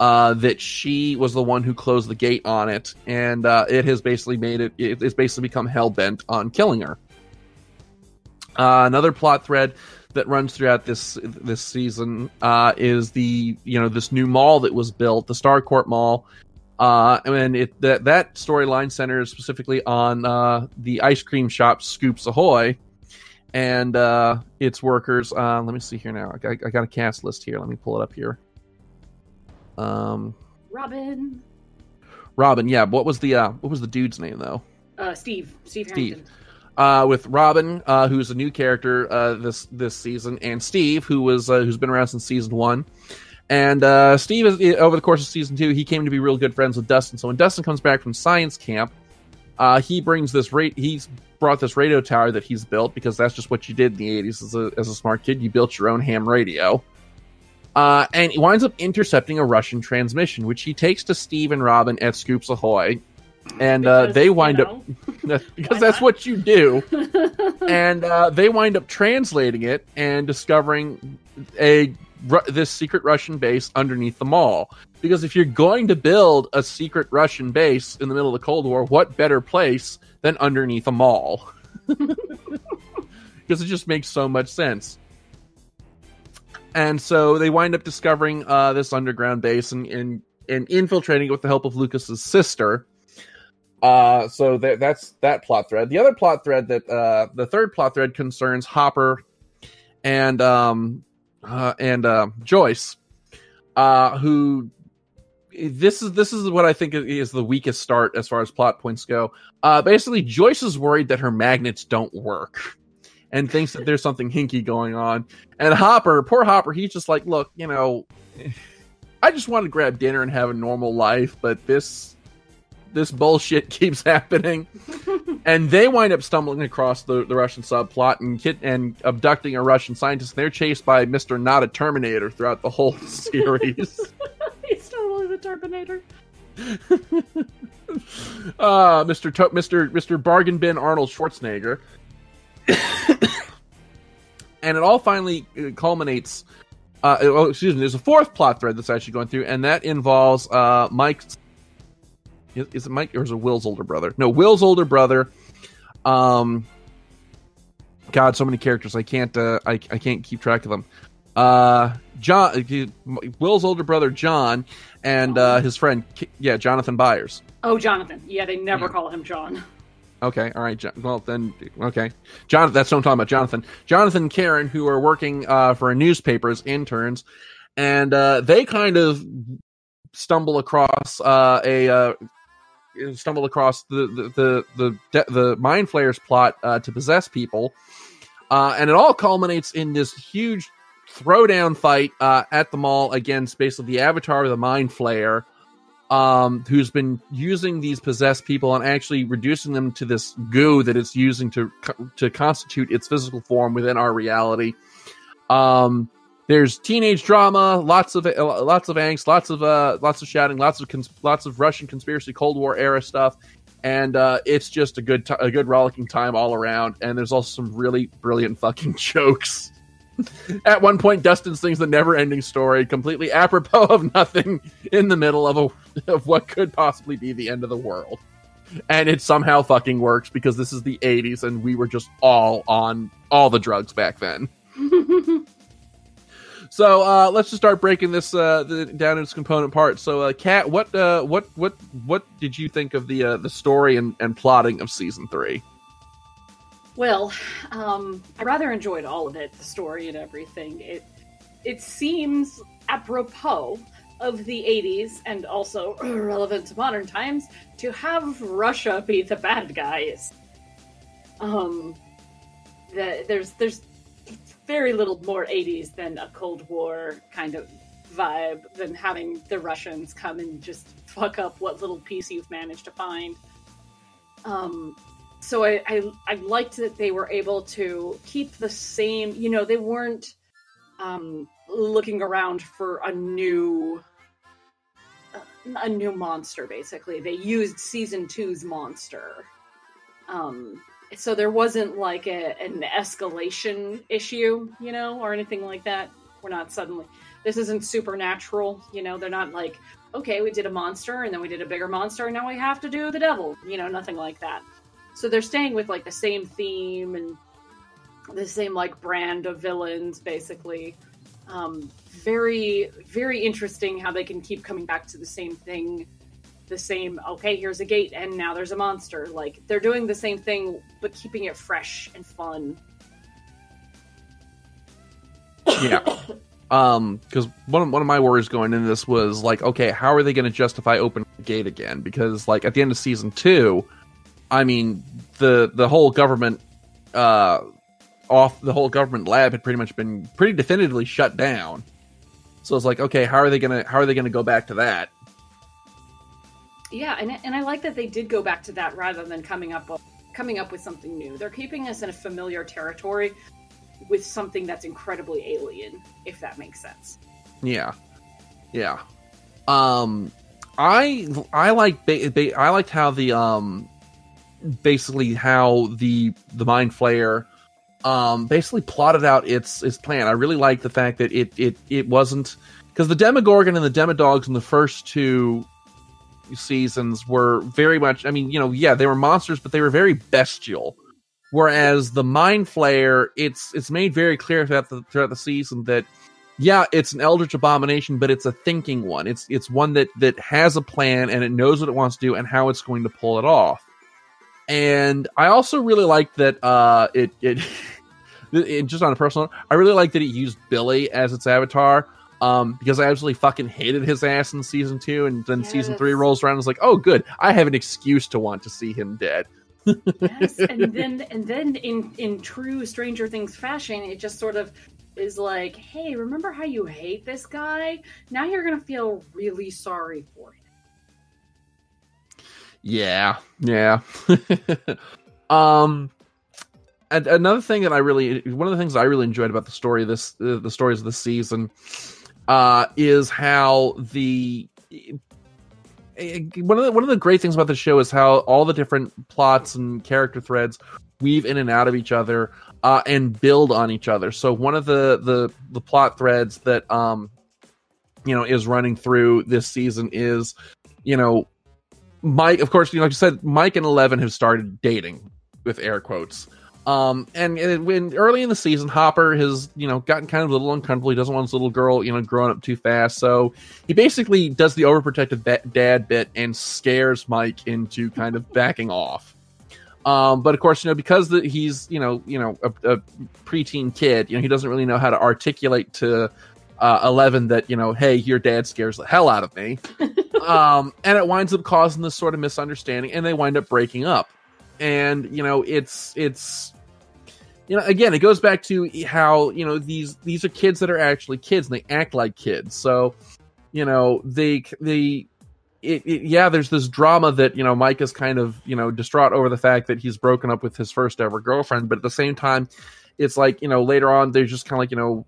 uh, that she was the one who closed the gate on it, and uh, it has basically made it. It's basically become hell bent on killing her. Uh, another plot thread that runs throughout this this season uh, is the you know this new mall that was built, the Starcourt Mall, uh, and it that that storyline centers specifically on uh, the ice cream shop Scoops Ahoy and uh, its workers. Uh, let me see here now. I, I got a cast list here. Let me pull it up here. Um, Robin. Robin, yeah. What was the uh, what was the dude's name though? Uh, Steve. Steve. Steve. Harrington. Uh, with Robin, uh, who's a new character uh, this this season, and Steve, who was uh, who's been around since season one. And uh, Steve, is, over the course of season two, he came to be real good friends with Dustin. So when Dustin comes back from science camp, uh, he brings this rate. He's brought this radio tower that he's built because that's just what you did in the '80s as a, as a smart kid. You built your own ham radio. Uh, and he winds up intercepting a Russian transmission, which he takes to Steve and Robin at Scoops Ahoy, and uh, Because, they you wind know. [LAUGHS] up [LAUGHS] because that's what you do [LAUGHS] and uh, they wind up translating it and discovering a Ru- this secret Russian base underneath the mall. Because if you're going to build a secret Russian base in the middle of the Cold War, what better place than underneath a mall? [LAUGHS] Because it just makes so much sense. And so they wind up discovering uh, this underground base and, and and infiltrating it with the help of Lucas's sister. Uh, so that that's that plot thread. The other plot thread that uh, the third plot thread concerns Hopper and um uh, and uh, Joyce, uh, who this is this is what I think is the weakest start as far as plot points go. Uh, basically, Joyce is worried that her magnets don't work. And thinks that there's something hinky going on. And Hopper, poor Hopper, he's just like, look, you know, I just want to grab dinner and have a normal life, but this this bullshit [LAUGHS] keeps happening. and they wind up stumbling across the, the Russian subplot and kid and abducting a Russian scientist. They're chased by Mister Not a Terminator throughout the whole [LAUGHS] series. [LAUGHS] He's totally the Terminator. uh, Mister to- Mister Mister Bargain Bin Arnold Schwarzenegger. [COUGHS] and it all finally uh, culminates. Uh, oh, excuse me. There's a fourth plot thread that's actually going through, and that involves uh, Mike's. Is, is it Mike or is it Will's older brother? No, Will's older brother. Um, God, so many characters. I can't. Uh, I I can't keep track of them. Uh, John, Will's older brother John, and uh, his friend, yeah, Jonathan Byers. Oh, Jonathan. Yeah, they never Yeah. call him John. Okay, all right. Well, then, okay. Jonathan, that's what I'm talking about. Jonathan, Jonathan, Karen, who are working uh, for a newspaper as interns, and uh, they kind of stumble across uh, a uh, stumble across the the the the, the mind flayers plot uh, to possess people, uh, and it all culminates in this huge throwdown fight uh, at the mall against basically the avatar of the mind flayer um, who's been using these possessed people and actually reducing them to this goo that it's using to to constitute its physical form within our reality. Um, there's teenage drama, lots of uh, lots of angst, lots of uh, lots of shouting, lots of cons- lots of Russian conspiracy, Cold War era stuff, and uh, it's just a good t- a good rollicking time all around. And there's also some really brilliant fucking [LAUGHS] jokes. At one point, Dustin sings the never-ending story, completely apropos of nothing, in the middle of a of what could possibly be the end of the world, and it somehow fucking works because this is the '80s and we were just all on all the drugs back then. [LAUGHS] So uh, let's just start breaking this uh, the, down into its component parts. So, uh, Kat, what uh, what what what did you think of the uh, the story and, and plotting of season three? Well, um, I rather enjoyed all of it, the story and everything. It it seems apropos of the 80s and also [CLEARS THROAT] relevant to modern times to have Russia be the bad guys. Um, the, there's there's very little more 80s than a Cold War kind of vibe than having the Russians come and just fuck up what little piece you've managed to find. Um, so I, I I liked that they were able to keep the same. You know, they weren't um, looking around for a new a new monster basically they used season two's monster um so there wasn't like a, an escalation issue you know or anything like that? We're not suddenly this isn't supernatural you know? They're not like okay we did a monster and then we did a bigger monster and now we have to do the devil you know nothing like that. So they're staying with like the same theme and the same like brand of villains basically. Um, very very interesting how they can keep coming back to the same thing the same okay here's a gate and now there's a monster. Like they're doing the same thing but keeping it fresh and fun. Yeah. [COUGHS] Um because one one of my worries going into this was like okay how are they going to justify open the gate again? Because like at the end of season two i mean the the whole government uh off the whole government lab had pretty much been pretty definitively shut down. So it's like okay how are they gonna how are they gonna go back to that yeah and, and i like that they did go back to that rather than coming up coming up with something new. They're keeping us in a familiar territory with something that's incredibly alien if that makes sense. Yeah. Yeah. Um i i like ba- ba- i liked how the um basically how the the mind flayer um basically plotted out its its plan. I really like the fact that it it it wasn't because the demogorgon and the demodogs in the first two seasons were very much i mean you know yeah they were monsters but they were very bestial. Whereas the mind flayer it's it's made very clear throughout the throughout the season that yeah it's an eldritch abomination but it's a thinking one. It's it's one that that has a plan and it knows what it wants to do and how it's going to pull it off. And i also really like that uh it it, [LAUGHS] it just on a personal i really like that it used billy as its avatar um, because I absolutely fucking hated his ass in season two, and then season three rolls around. and was like, oh, good, I have an excuse to want to see him dead. yes [LAUGHS] and then and then in in true stranger things fashion it just sort of is like hey remember how you hate this guy now you're gonna feel really sorry for him Yeah, yeah. [LAUGHS] um, and another thing that I really, one of the things I really enjoyed about the story, this uh, the stories of this season, uh, is how the eh, one of the one of the great things about the show is how all the different plots and character threads weave in and out of each other uh, and build on each other. So one of the the the plot threads that um you know is running through this season is you know Mike, of course, you know, like you said, Mike and Eleven have started dating with air quotes. Um, and, and when early in the season, Hopper has, you know, gotten kind of a little uncomfortable. He doesn't want his little girl, you know, growing up too fast. So he basically does the overprotective ba- dad bit and scares Mike into kind of backing off. Um, but of course, you know, because the, he's, you know, you know, a, a preteen kid, you know, he doesn't really know how to articulate to uh, Eleven that, you know, hey, your dad scares the hell out of me [LAUGHS] um, and it winds up causing this sort of misunderstanding, and they wind up breaking up. And you know, it's it's you know, again, it goes back to how you know these these are kids that are actually kids, and they act like kids. So you know, they they. It, it, yeah, there's this drama that you know Mike is kind of you know distraught over the fact that he's broken up with his first ever girlfriend, but at the same time, it's like you know later on they're just kind of like you know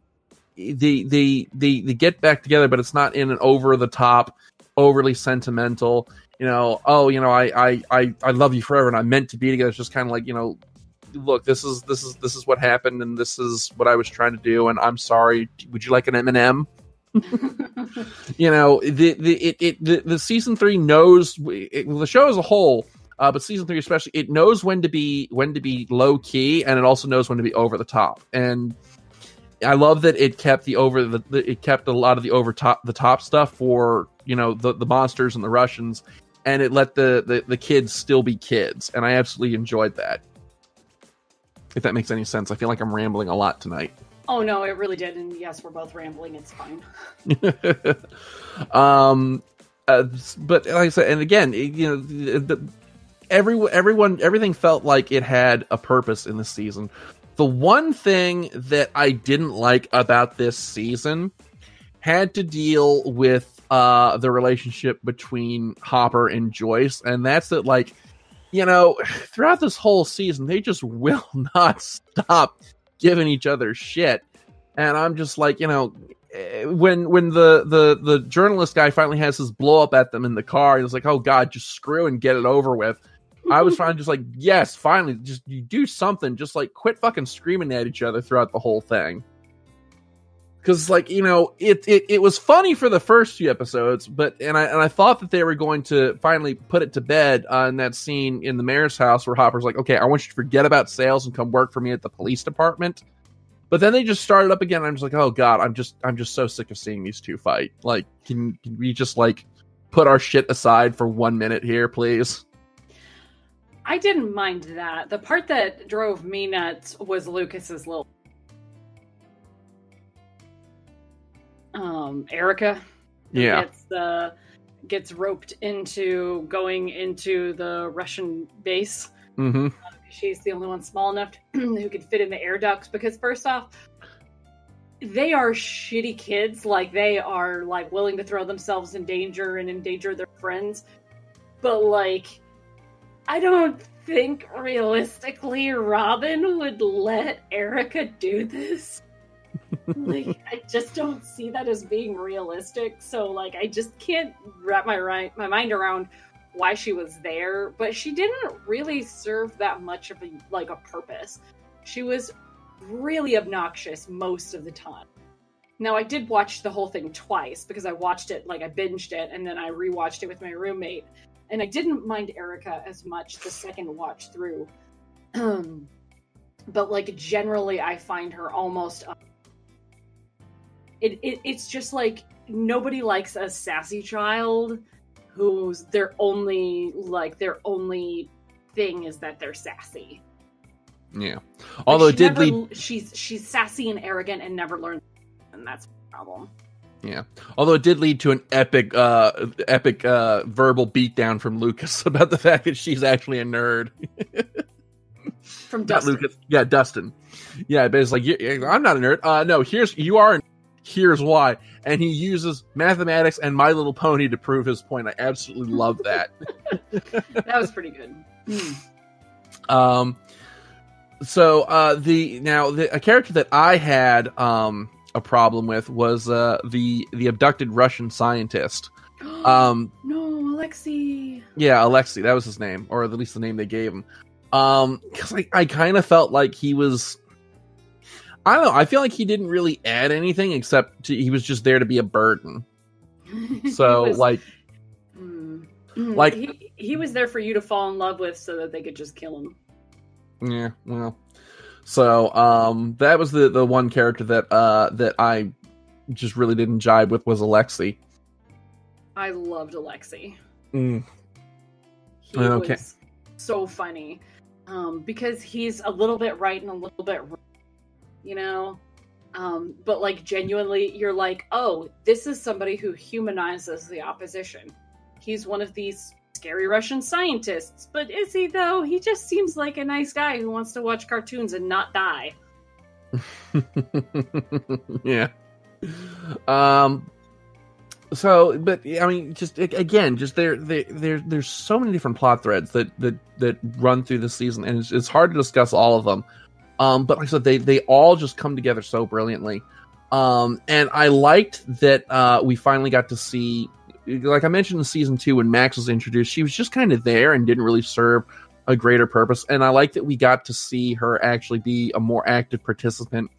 they they they they get back together, but it's not in an over the top overly sentimental you know oh you know I, I i i love you forever and i meant to be together. It's just kind of like you know look this is this is this is what happened and this is what i was trying to do and i'm sorry. Would you like an m&m [LAUGHS] you know the the it, it the, the season three knows it, the show as a whole uh, but season three especially it knows when to be when to be low key and it also knows when to be over the top. And I love that it kept the over the, the it kept a lot of the over top the top stuff for you know the the monsters and the Russians, and it let the the, the kids still be kids, and I absolutely enjoyed that. If that makes any sense, I feel like I'm rambling a lot tonight. oh no it really did and yes we're both rambling it's fine [LAUGHS] um, uh, but like I said, and again, you know, the, the, every everyone everything felt like it had a purpose in the season. The one thing that I didn't like about this season had to deal with uh the relationship between Hopper and Joyce, and that's that like you know, throughout this whole season, they just [LAUGHS] will not stop giving each other shit. and I'm just like, you know, eh, when when the the the journalist guy finally has his blow up at them in the car, he's like, "Oh God, just screw and get it over with." I was [LAUGHS] trying just like, yes, finally, just you do something, just like quit fucking screaming at each other throughout the whole thing. Because like you know, it, it it was funny for the first few episodes, but and I and I thought that they were going to finally put it to bed on that scene in the mayor's house where Hopper's like, okay, I want you to forget about sales and come work for me at the police department. But then they just started up again. I'm just like, oh god, I'm just I'm just so sick of seeing these two fight. Like, can can we just like put our shit aside for one minute here, please? I didn't mind that. The part that drove me nuts was Lucas's little um Erica Yeah. gets uh, gets roped into going into the Russian base. Mm-hmm. She's the only one small enough to, [CLEARS THROAT] who could fit in the air ducts because first off, they are shitty kids. Like they are like willing to throw themselves in danger and endanger their friends. But like I don't think realistically Robin would let Erica do this. Like I just don't see that as being realistic. So like I just can't wrap my right my mind around why she was there, but she didn't really serve that much of a like a purpose. She was really obnoxious most of the time. Now I did watch the whole thing twice because I watched it like I binged it and then I rewatched it with my roommate and I didn't mind Erica as much the second watch through. [CLEARS THROAT] But like generally, I find her almost. It, it it's just like nobody likes a sassy child who's their only like their only thing is that they're sassy. Yeah. Although it did never- lead She's she's sassy and arrogant and never learns, and that's the problem. Yeah. Although it did lead to an epic uh epic uh verbal beatdown from Lucas [LAUGHS] about the fact that she's actually a nerd. From Not Dustin. Lucas. Yeah, Dustin. Yeah, but it's like I'm not a nerd. Uh no, here's you are a here's why. And he uses mathematics and My Little Pony to prove his point. I absolutely love that. [LAUGHS] that was pretty good. Hmm. Um, so uh, the now the, a character that I had um a problem with was uh the the abducted Russian scientist. [GASPS] Um, no, Alexi. yeah, Alexei, that was his name, or at least the name they gave him. Um, because I I kind of felt like he was. I don't know. I feel like he didn't really add anything except to, he was just there to be a burden. [LAUGHS] So was- like, Mm. Mm. Like- he, he was there for you to fall in love with so that they could just kill him. Yeah, well. So, um that was the the one character that uh that I just really didn't jibe with was Alexi. I loved Alexi. Mm. He Okay. was so funny. Um, because he's a little bit right and a little bit wrong, you know? Um, but like genuinely you're like, oh, this is somebody who humanizes the opposition. He's one of these scary Russian scientists, but is he though? He just seems like a nice guy who wants to watch cartoons and not die. [LAUGHS] yeah. Um so but I mean just again just there there there there's so many different plot threads that that that run through the season and it's, it's hard to discuss all of them. Um but like I said they they all just come together so brilliantly. Um and I liked that uh we finally got to see like I mentioned in season 2 when Max was introduced she was just kind of there and didn't really serve a greater purpose and I like that we got to see her actually be a more active participant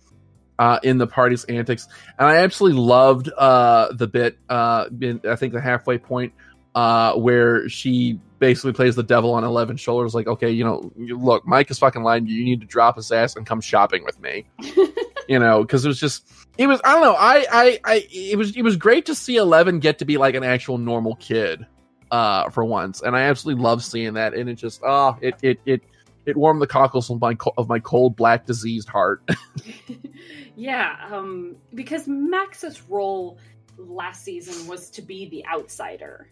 uh, in the party's antics, and I absolutely loved uh, the bit. Uh, in, I think the halfway point uh, where she basically plays the devil on Eleven's shoulders, like, okay, you know, you- look, Mike is fucking lying. You You need to drop his ass and come shopping with me. [LAUGHS] you know, because it was just, it was, I don't know, I, I, I, it was, it was great to see Eleven get to be like an actual normal kid, uh, for once, and I absolutely love seeing that, and it just, ah, it, it, it. It warmed the cockles of my of my cold, black, diseased heart. [LAUGHS] yeah, um, because Max's role last season was to be the outsider.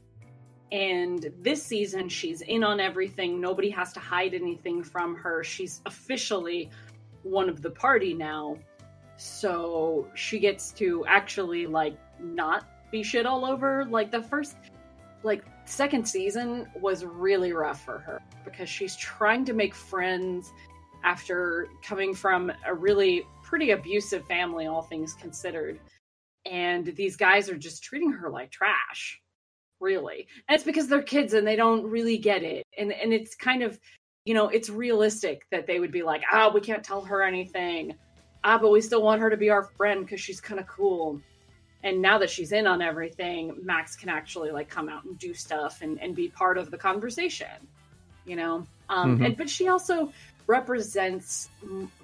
And this season, she's in on everything. Nobody has to hide anything from her. She's officially one of the party now. So she gets to actually, like, not be shit all over. Like, the first, like, second season was really rough for her because she's trying to make friends after coming from a really pretty abusive family, all things considered. And these guys are just treating her like trash, really. And it's because they're kids and they don't really get it. And and it's kind of, you know, it's realistic that they would be like, ah, we can't tell her anything. Ah, but we still want her to be our friend because she's kind of cool. And now that she's in on everything, Max can actually like come out and do stuff and, and be part of the conversation, you know? Um, Mhm. and but she also represents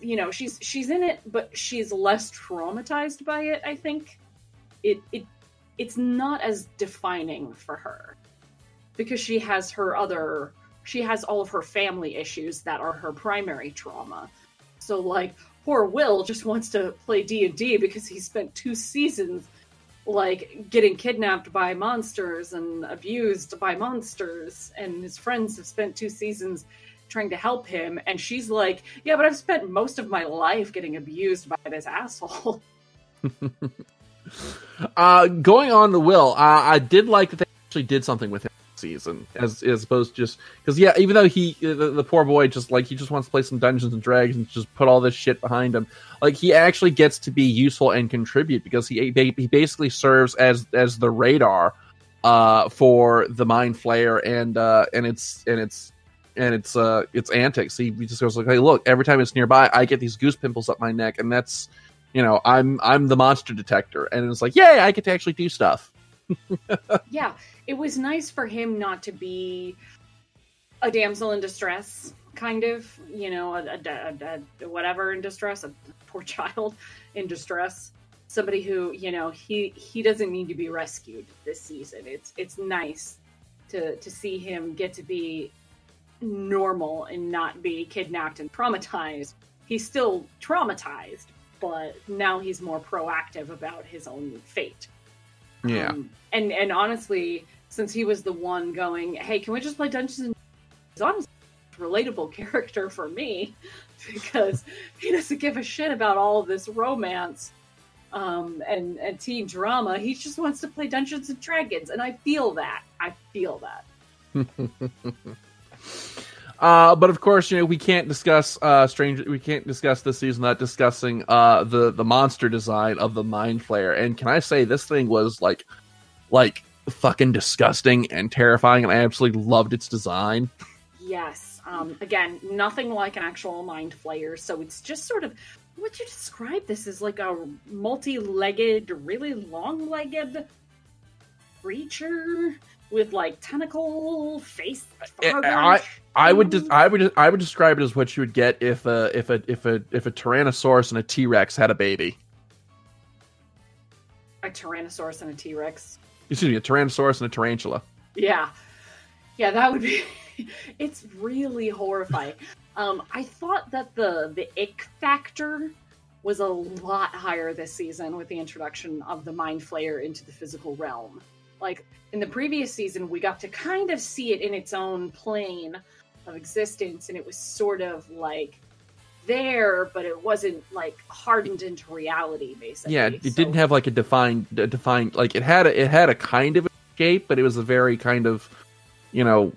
you know she's she's in it but she's less traumatized by it i think it it it's not as defining for her because she has her other she has all of her family issues that are her primary trauma. So like poor will just wants to play d&d because he spent two seasons like getting kidnapped by monsters and abused by monsters. And his friends have spent two seasons trying to help him. And she's like yeah but i've spent most of my life getting abused by this asshole [LAUGHS] Uh, going on to Will, uh, I did like that they actually did something with him this season, as as opposed to just because yeah, even though he the, the poor boy just like he just wants to play some Dungeons and Dragons and just put all this shit behind him, like he actually gets to be useful and contribute because he he basically serves as as the radar uh for the mind flayer and uh and it's and it's and it's uh it's antics. He, he just goes like hey look every time it's nearby i get these goose pimples up my neck and that's you know i'm i'm the monster detector. And it's like yay i get to actually do stuff. [LAUGHS] Yeah. It was nice for him not to be a damsel in distress kind of you know a, a, a, a whatever in distress a poor [LAUGHS] child in distress. Somebody who you know he he doesn't need to be rescued this season. It's it's nice to to see him get to be normal and not be kidnapped and traumatized. He's still traumatized but now he's more proactive about his own fate yeah um, and and honestly, since he was the one going, "Hey, can we just play Dungeons?" and He's honestly a relatable [LAUGHS] character for me [LAUGHS] because he doesn't give a shit about all of this romance um, and and teen drama. He just wants to play Dungeons and Dragons, and I feel that. I feel that. [LAUGHS] Uh, but of course, you know we can't discuss uh, strange. We can't discuss this season without discussing uh, the the monster design of the Mind Flayer. And can I say this thing was like, like fucking disgusting and terrifying, and I absolutely loved its design. Yes. Um, again, nothing like an actual mind flayer. So it's just sort of. Would you describe this as like a multi-legged, really long-legged creature with like tentacle face? Eh, yeah, I- I would des- mm. I would I would describe it as what you would get if a if a if a if a Tyrannosaurus and a T Rex had a baby. a Tyrannosaurus and a T-Rex. Excuse me, a Tyrannosaurus and a tarantula. Yeah, yeah, that would be. [LAUGHS] it's really horrifying. Um, I thought that the the ick factor was a lot higher this season with the introduction of the mind flayer into the physical realm. Like in the previous season, we got to kind of see it in its own plane of existence, and it was sort of like there, but it wasn't like hardened into reality. Basically, Yeah, it So- didn't have like a defined a defined like it had a, it had a kind of escape, but it was a very kind of you know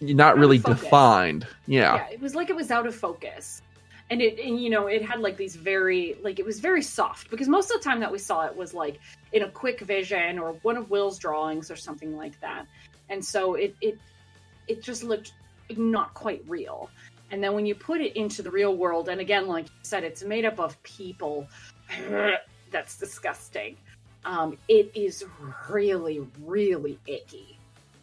not really Focus. defined. Yeah. yeah it was like it was out of focus and it and you know it had like these very like it was very soft because most of the time that we saw it was like in a quick vision or one of will's drawings or something like that. And so it it it just looked not quite real. And then when you put it into the real world and again like you said it's made up of people. [LAUGHS] That's disgusting. Um it is really really icky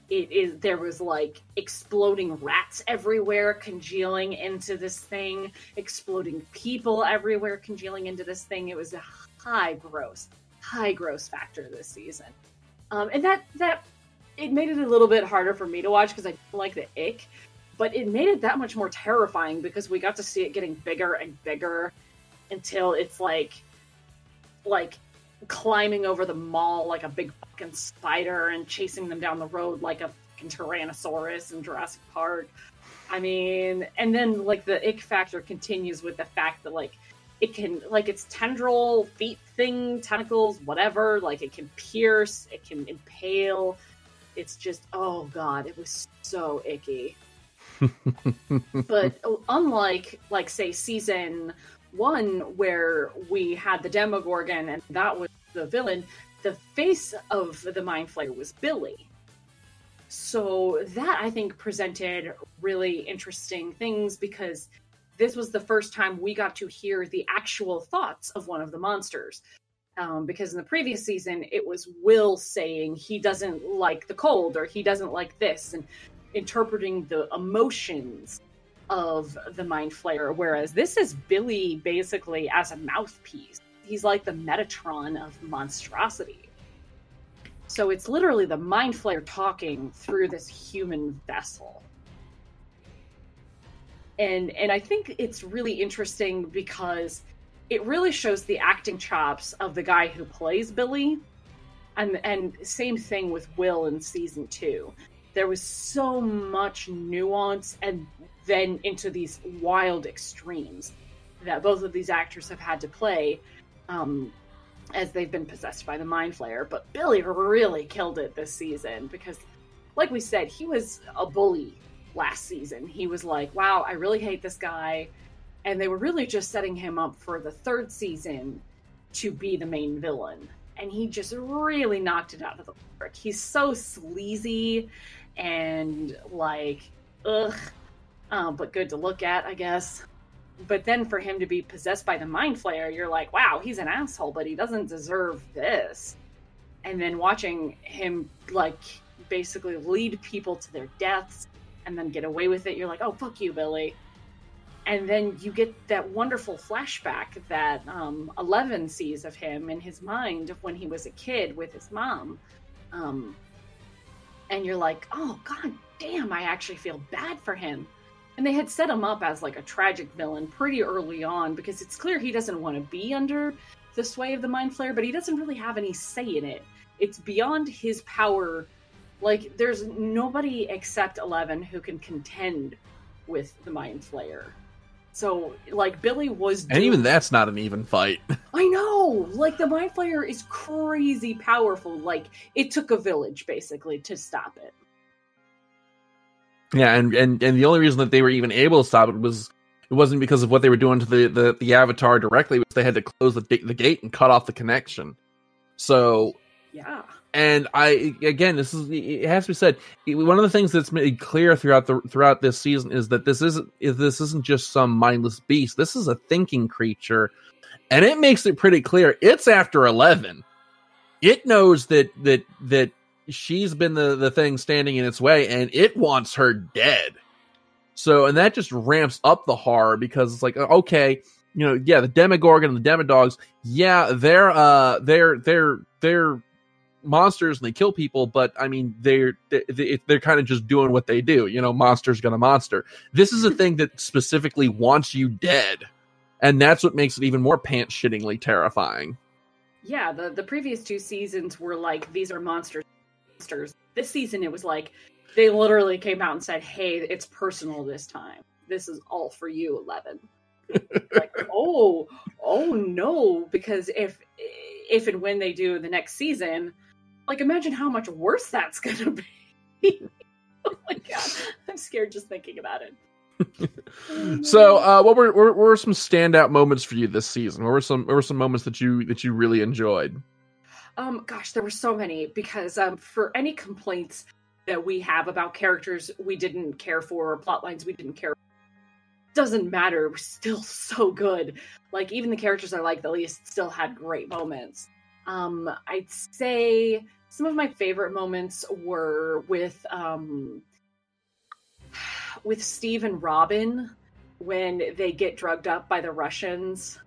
it is there was like exploding rats everywhere congealing into this thing exploding people everywhere congealing into this thing. It was a high gross high gross factor this season. Um, and that that it made it a little bit harder for me to watch because i like the ick but it made it that much more terrifying because we got to see it getting bigger and bigger until it's like like climbing over the mall like a big fucking spider and chasing them down the road like a fucking Tyrannosaurus in Jurassic Park. I mean, and then like the ick factor continues with the fact that like it can like its tendril feet thing, tentacles, whatever, like it can pierce, it can impale. It's just oh god, it was so icky. [LAUGHS] but oh, unlike like say season one where we had the Demogorgon and that was the villain, the face of the Mind Flayer was Billy. So that I think presented really interesting things because this was the first time we got to hear the actual thoughts of one of the monsters. Um, because in the previous season, it was Will saying he doesn't like the cold or he doesn't like this and interpreting the emotions of the Mind Flayer. Whereas this is Billy basically as a mouthpiece. He's like the Metatron of monstrosity. So it's literally the Mind Flayer talking through this human vessel and and I think it's really interesting because it really shows the acting chops of the guy who plays Billy, and and same thing with Will in season two. There was so much nuance, and then into these wild extremes that both of these actors have had to play. Um, as they've been possessed by the mind flayer. But Billy really killed it this season because, like we said, he was a bully last season. He was like, wow, I really hate this guy. And they were really just setting him up for the third season to be the main villain. And he just really knocked it out of the park. He's so sleazy and like, ugh, um, but good to look at, I guess. But then for him to be possessed by the mind flayer, you're like, wow, he's an asshole, but he doesn't deserve this. And then watching him like basically lead people to their deaths and then get away with it, you're like, oh, fuck you, Billy. And then you get that wonderful flashback that um, Eleven sees of him in his mind of when he was a kid with his mom. Um, and you're like, oh, god damn, I actually feel bad for him. And they had set him up as like a tragic villain pretty early on because it's clear he doesn't want to be under the sway of the Mind Flayer, but he doesn't really have any say in it. It's beyond his power like, there's nobody except Eleven who can contend with the Mind Flayer. So, like, Billy was. Doomed. And even that's not an even fight. [LAUGHS] I know! Like, the Mind Flayer is crazy powerful. Like, it took a village, basically, to stop it. Yeah, and, and, and the only reason that they were even able to stop it was it wasn't because of what they were doing to the, the, the avatar directly, was they had to close the, the gate and cut off the connection. So. Yeah and I again, this is it has to be said. One of the things that's made clear throughout the throughout this season is that this isn't this isn't just some mindless beast. This is a thinking creature, and it makes it pretty clear it's after eleven. It knows that that that she's been the the thing standing in its way, and it wants her dead. So, and that just ramps up the horror because it's like okay, you know, yeah, the Demogorgon and the Demodogs, yeah, they're uh they're they're they're monsters and they kill people, but I mean they're they, they're kind of just doing what they do. You know, monster's gonna monster. This is a thing that specifically wants you dead, and that's what makes it even more pants shittingly terrifying. Yeah, the the previous two seasons were like these are monsters. Monsters. This season it was like they literally came out and said, "Hey, it's personal this time. This is all for you, Eleven." [LAUGHS] like, oh, oh no! Because if if and when they do the next season, like, imagine how much worse that's going to be. [LAUGHS] oh my god, I'm scared just thinking about it. so, uh, what were, what were some standout moments for you this season? What were some what were some moments that you that you really enjoyed? Um, gosh, there were so many because um, for any complaints that we have about characters we didn't care for or plot lines we didn't care doesn't matter. We're still [LAUGHS] so good. Like even the characters I like the least still had great moments. Um, I'd say some of my favorite moments were with um, [SIGHS] with Steve and Robin when they get drugged up by the Russians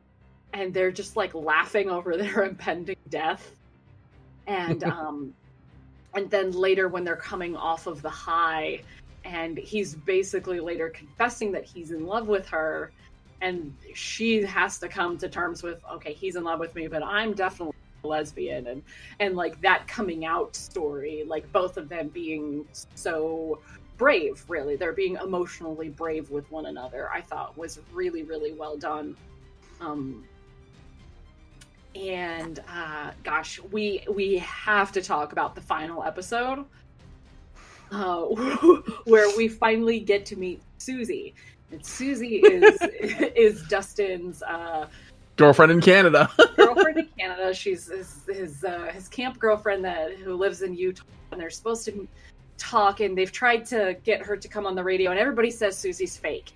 and they're just like laughing over [LAUGHS] their impending death. And [LAUGHS] um and then later when they're coming off of the high and he's basically later confessing that he's in love with her and she has to come to terms with okay he's in love with me but i'm definitely a lesbian and and like that coming out story like both of them being so brave really. They're being emotionally brave with one another i thought was really really well done. Um and uh gosh we we have to talk about the final episode uh [LAUGHS] where we finally get to meet susie And Susie is [LAUGHS] is Dustin's uh, Girlfriend in Canada. [LAUGHS] girlfriend in Canada. She's his his, uh, his camp girlfriend that who lives in Utah, and they're supposed to talk. And they've tried to get her to come on the radio, and everybody says Susie's fake,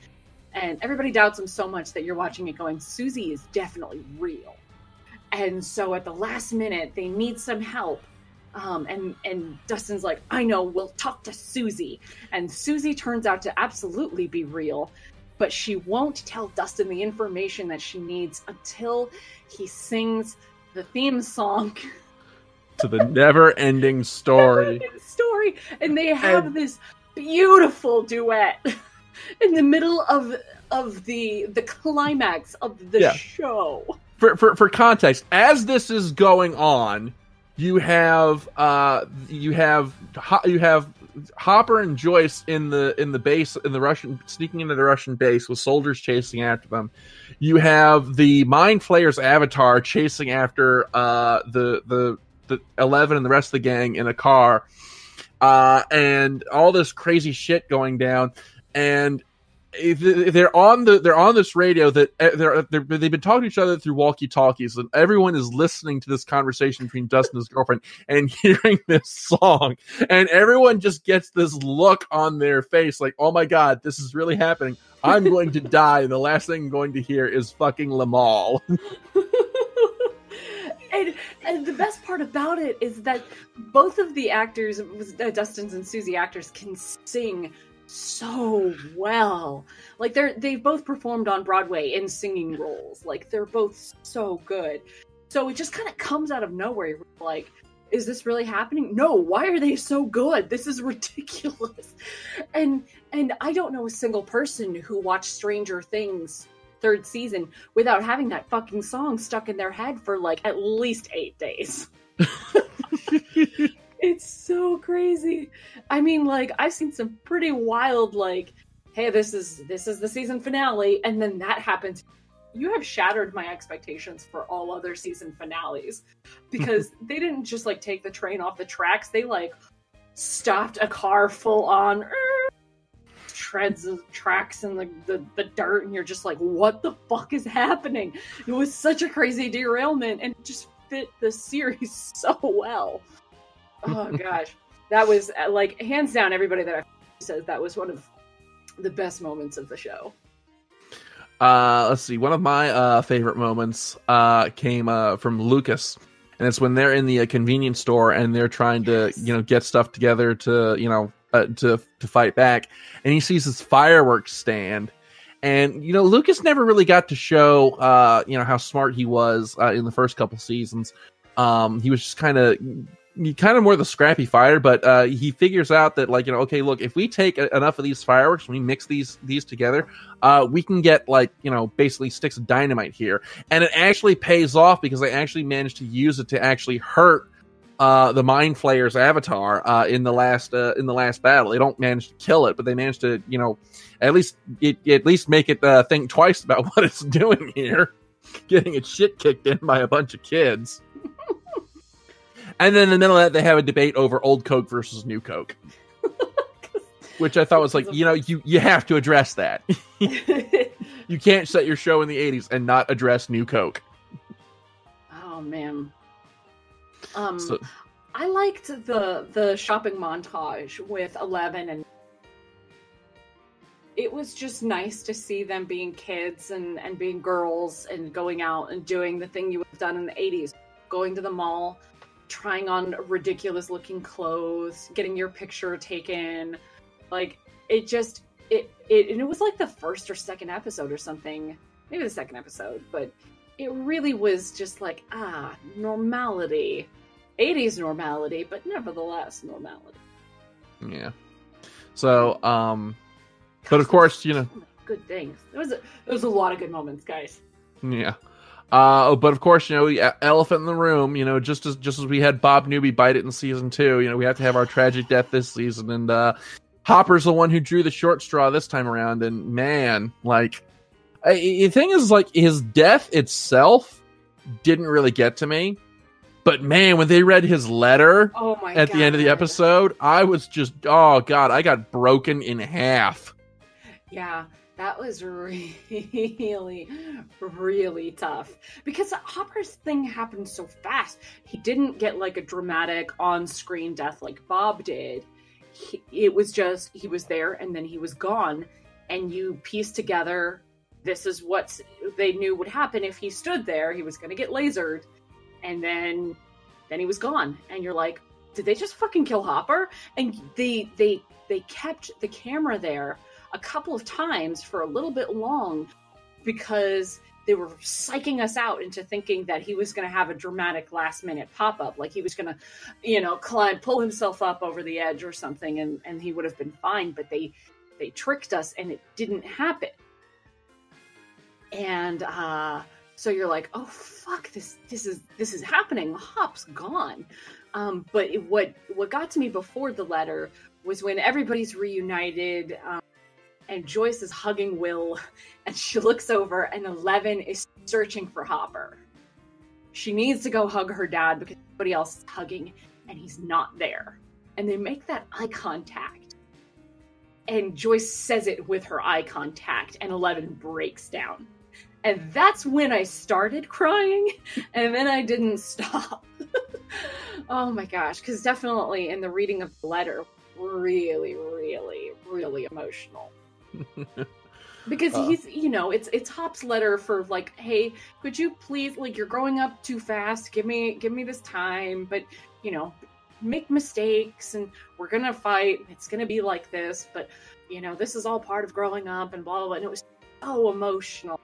and everybody doubts him so much that you're watching it going, Susie is definitely real. And so at the last minute, they need some help. Um, and and Dustin's like, I know, we'll talk to Susie. And Susie turns out to absolutely be real, but she won't tell Dustin the information that she needs until he sings the theme song [LAUGHS] to the never ending story. [LAUGHS] story. And they have And- this beautiful duet [LAUGHS] in the middle of of the the climax of the Yeah. show. For, for for context, as this is going on, you have uh you have you have Hopper and Joyce in the in the base in the Russian sneaking into the Russian base with soldiers chasing after them. You have the Mind Flayer's avatar chasing after uh the the the Eleven and the rest of the gang in a car, uh, and all this crazy shit going down, and if they're on the they're on this radio that uh, they're, they're they've been talking to each other through walkie talkies and everyone is listening to this conversation between Dustin and his girlfriend and [LAUGHS] hearing this song. And everyone just gets this look on their face like oh my god this is really happening. I'm going to [LAUGHS] die and the last thing I'm going to hear is fucking Limahl. [LAUGHS] And and the best part about it is that both of the actors, uh, Dustin's and Susie actors, can sing so well. Like they're they've both performed on Broadway in singing roles. Like they're both so good. So it just kind of comes out of nowhere. Like, is this really happening? No. Why are they so good? This is [LAUGHS] ridiculous. And and I don't know a single person who watched Stranger Things third season without having that fucking song stuck in their head for like at least eight days. [LAUGHS] it's so crazy. I mean, like I've seen some pretty wild, like, hey, this is this is the season finale, and then that happens. You have shattered my expectations for all other season finales because [LAUGHS] they didn't just like take the train off the tracks. They like stopped a car full on treads of tracks in the, the, the dirt and you're just like what the fuck is happening it was such a crazy derailment and it just fit the series [LAUGHS] so well oh gosh that was uh, like hands down everybody that i says that was one of the best moments of the show Uh, let's see. One of my uh, favorite moments uh, came uh, from Lucas, and it's when they're in the uh, convenience store and they're trying to, Yes. you know, get stuff together to, you know, uh, to to fight back, and he sees this fireworks stand, and you know, Lucas never really got to show, uh, you know, how smart he was uh, in the first couple seasons. Um, he was just kind of. Kind of more the scrappy fighter, but uh, he figures out that like you know, okay, look, if we take a- enough of these fireworks, and we mix these these together, uh, we can get like you know basically sticks of dynamite here, and it actually pays off because they actually managed to use it to actually hurt uh, the Mind Flayer's avatar uh, in the last uh, in the last battle. They don't manage to kill it, but they managed to you know at least it, at least make it uh, think twice about [LAUGHS] what it's doing here, getting its shit kicked in by a bunch of kids. And then in the middle of that, they have a debate over old Coke versus new Coke, [LAUGHS] which I thought was like, you know, you you have to address that. [LAUGHS] you can't set your show in the 80s and not address new coke. Oh man. Um so I liked the the shopping montage with Eleven and it was just nice to see them being kids and and being girls and going out and doing the thing you would have done in the 80s going to the mall trying on ridiculous looking clothes getting your picture taken like it just it, it and it was like the first or second episode or something maybe the second episode but it really was just like ah normality 80s normality, but nevertheless normality. yeah so um but of course you know good things. There was a there was a lot of good moments, guys. yeah uh but of course you know elephant in the room you know just as just as we had bob newby bite it in season two you know we have to have our tragic death this season and uh hopper's the one who drew the short straw this time around and man like I, the thing is like his death itself didn't really get to me but man when they read his letter Oh at the end of the episode, I was just oh god, I got broken in half. Yeah. That was [LAUGHS] really, really tough because Hopper's thing happened so fast. He didn't get like a dramatic on screen death like Bob did. He, it was just, he was there and then he was gone. And you piece together this is what they knew would happen if he stood there. He was going to get lasered. And then, then he was gone. And you're like, did they just fucking kill Hopper? And they, they, they kept the camera there a couple of times for a little bit long because they were psyching us out into thinking that he was going to have a dramatic last minute pop up, like he was going to, you know, climb, pull himself up over the edge or something, and and he would have been fine. But they they tricked us, and it didn't happen. And uh, so you're like, oh fuck, this this is this is happening. Hop's gone. Um, but it, what what got to me before the letter was when everybody's reunited. Um, and Joyce is hugging Will, [LAUGHS] and she looks over, and Eleven is searching for Hopper. She needs to go hug her dad because everybody else is hugging, and he's not there. And they make that eye contact. And Joyce says it with her eye contact, and Eleven breaks down. And that's when I started crying, [LAUGHS] and then I didn't stop. [LAUGHS] oh my gosh, because definitely in the reading of the letter, really, really, really emotional [LAUGHS] because uh, he's you know it's it's hop's letter for like hey could you please like you're growing up too fast give me give me this time but you know make mistakes and we're gonna fight it's gonna be like this but you know this is all part of growing up and blah blah, blah. and it was so emotional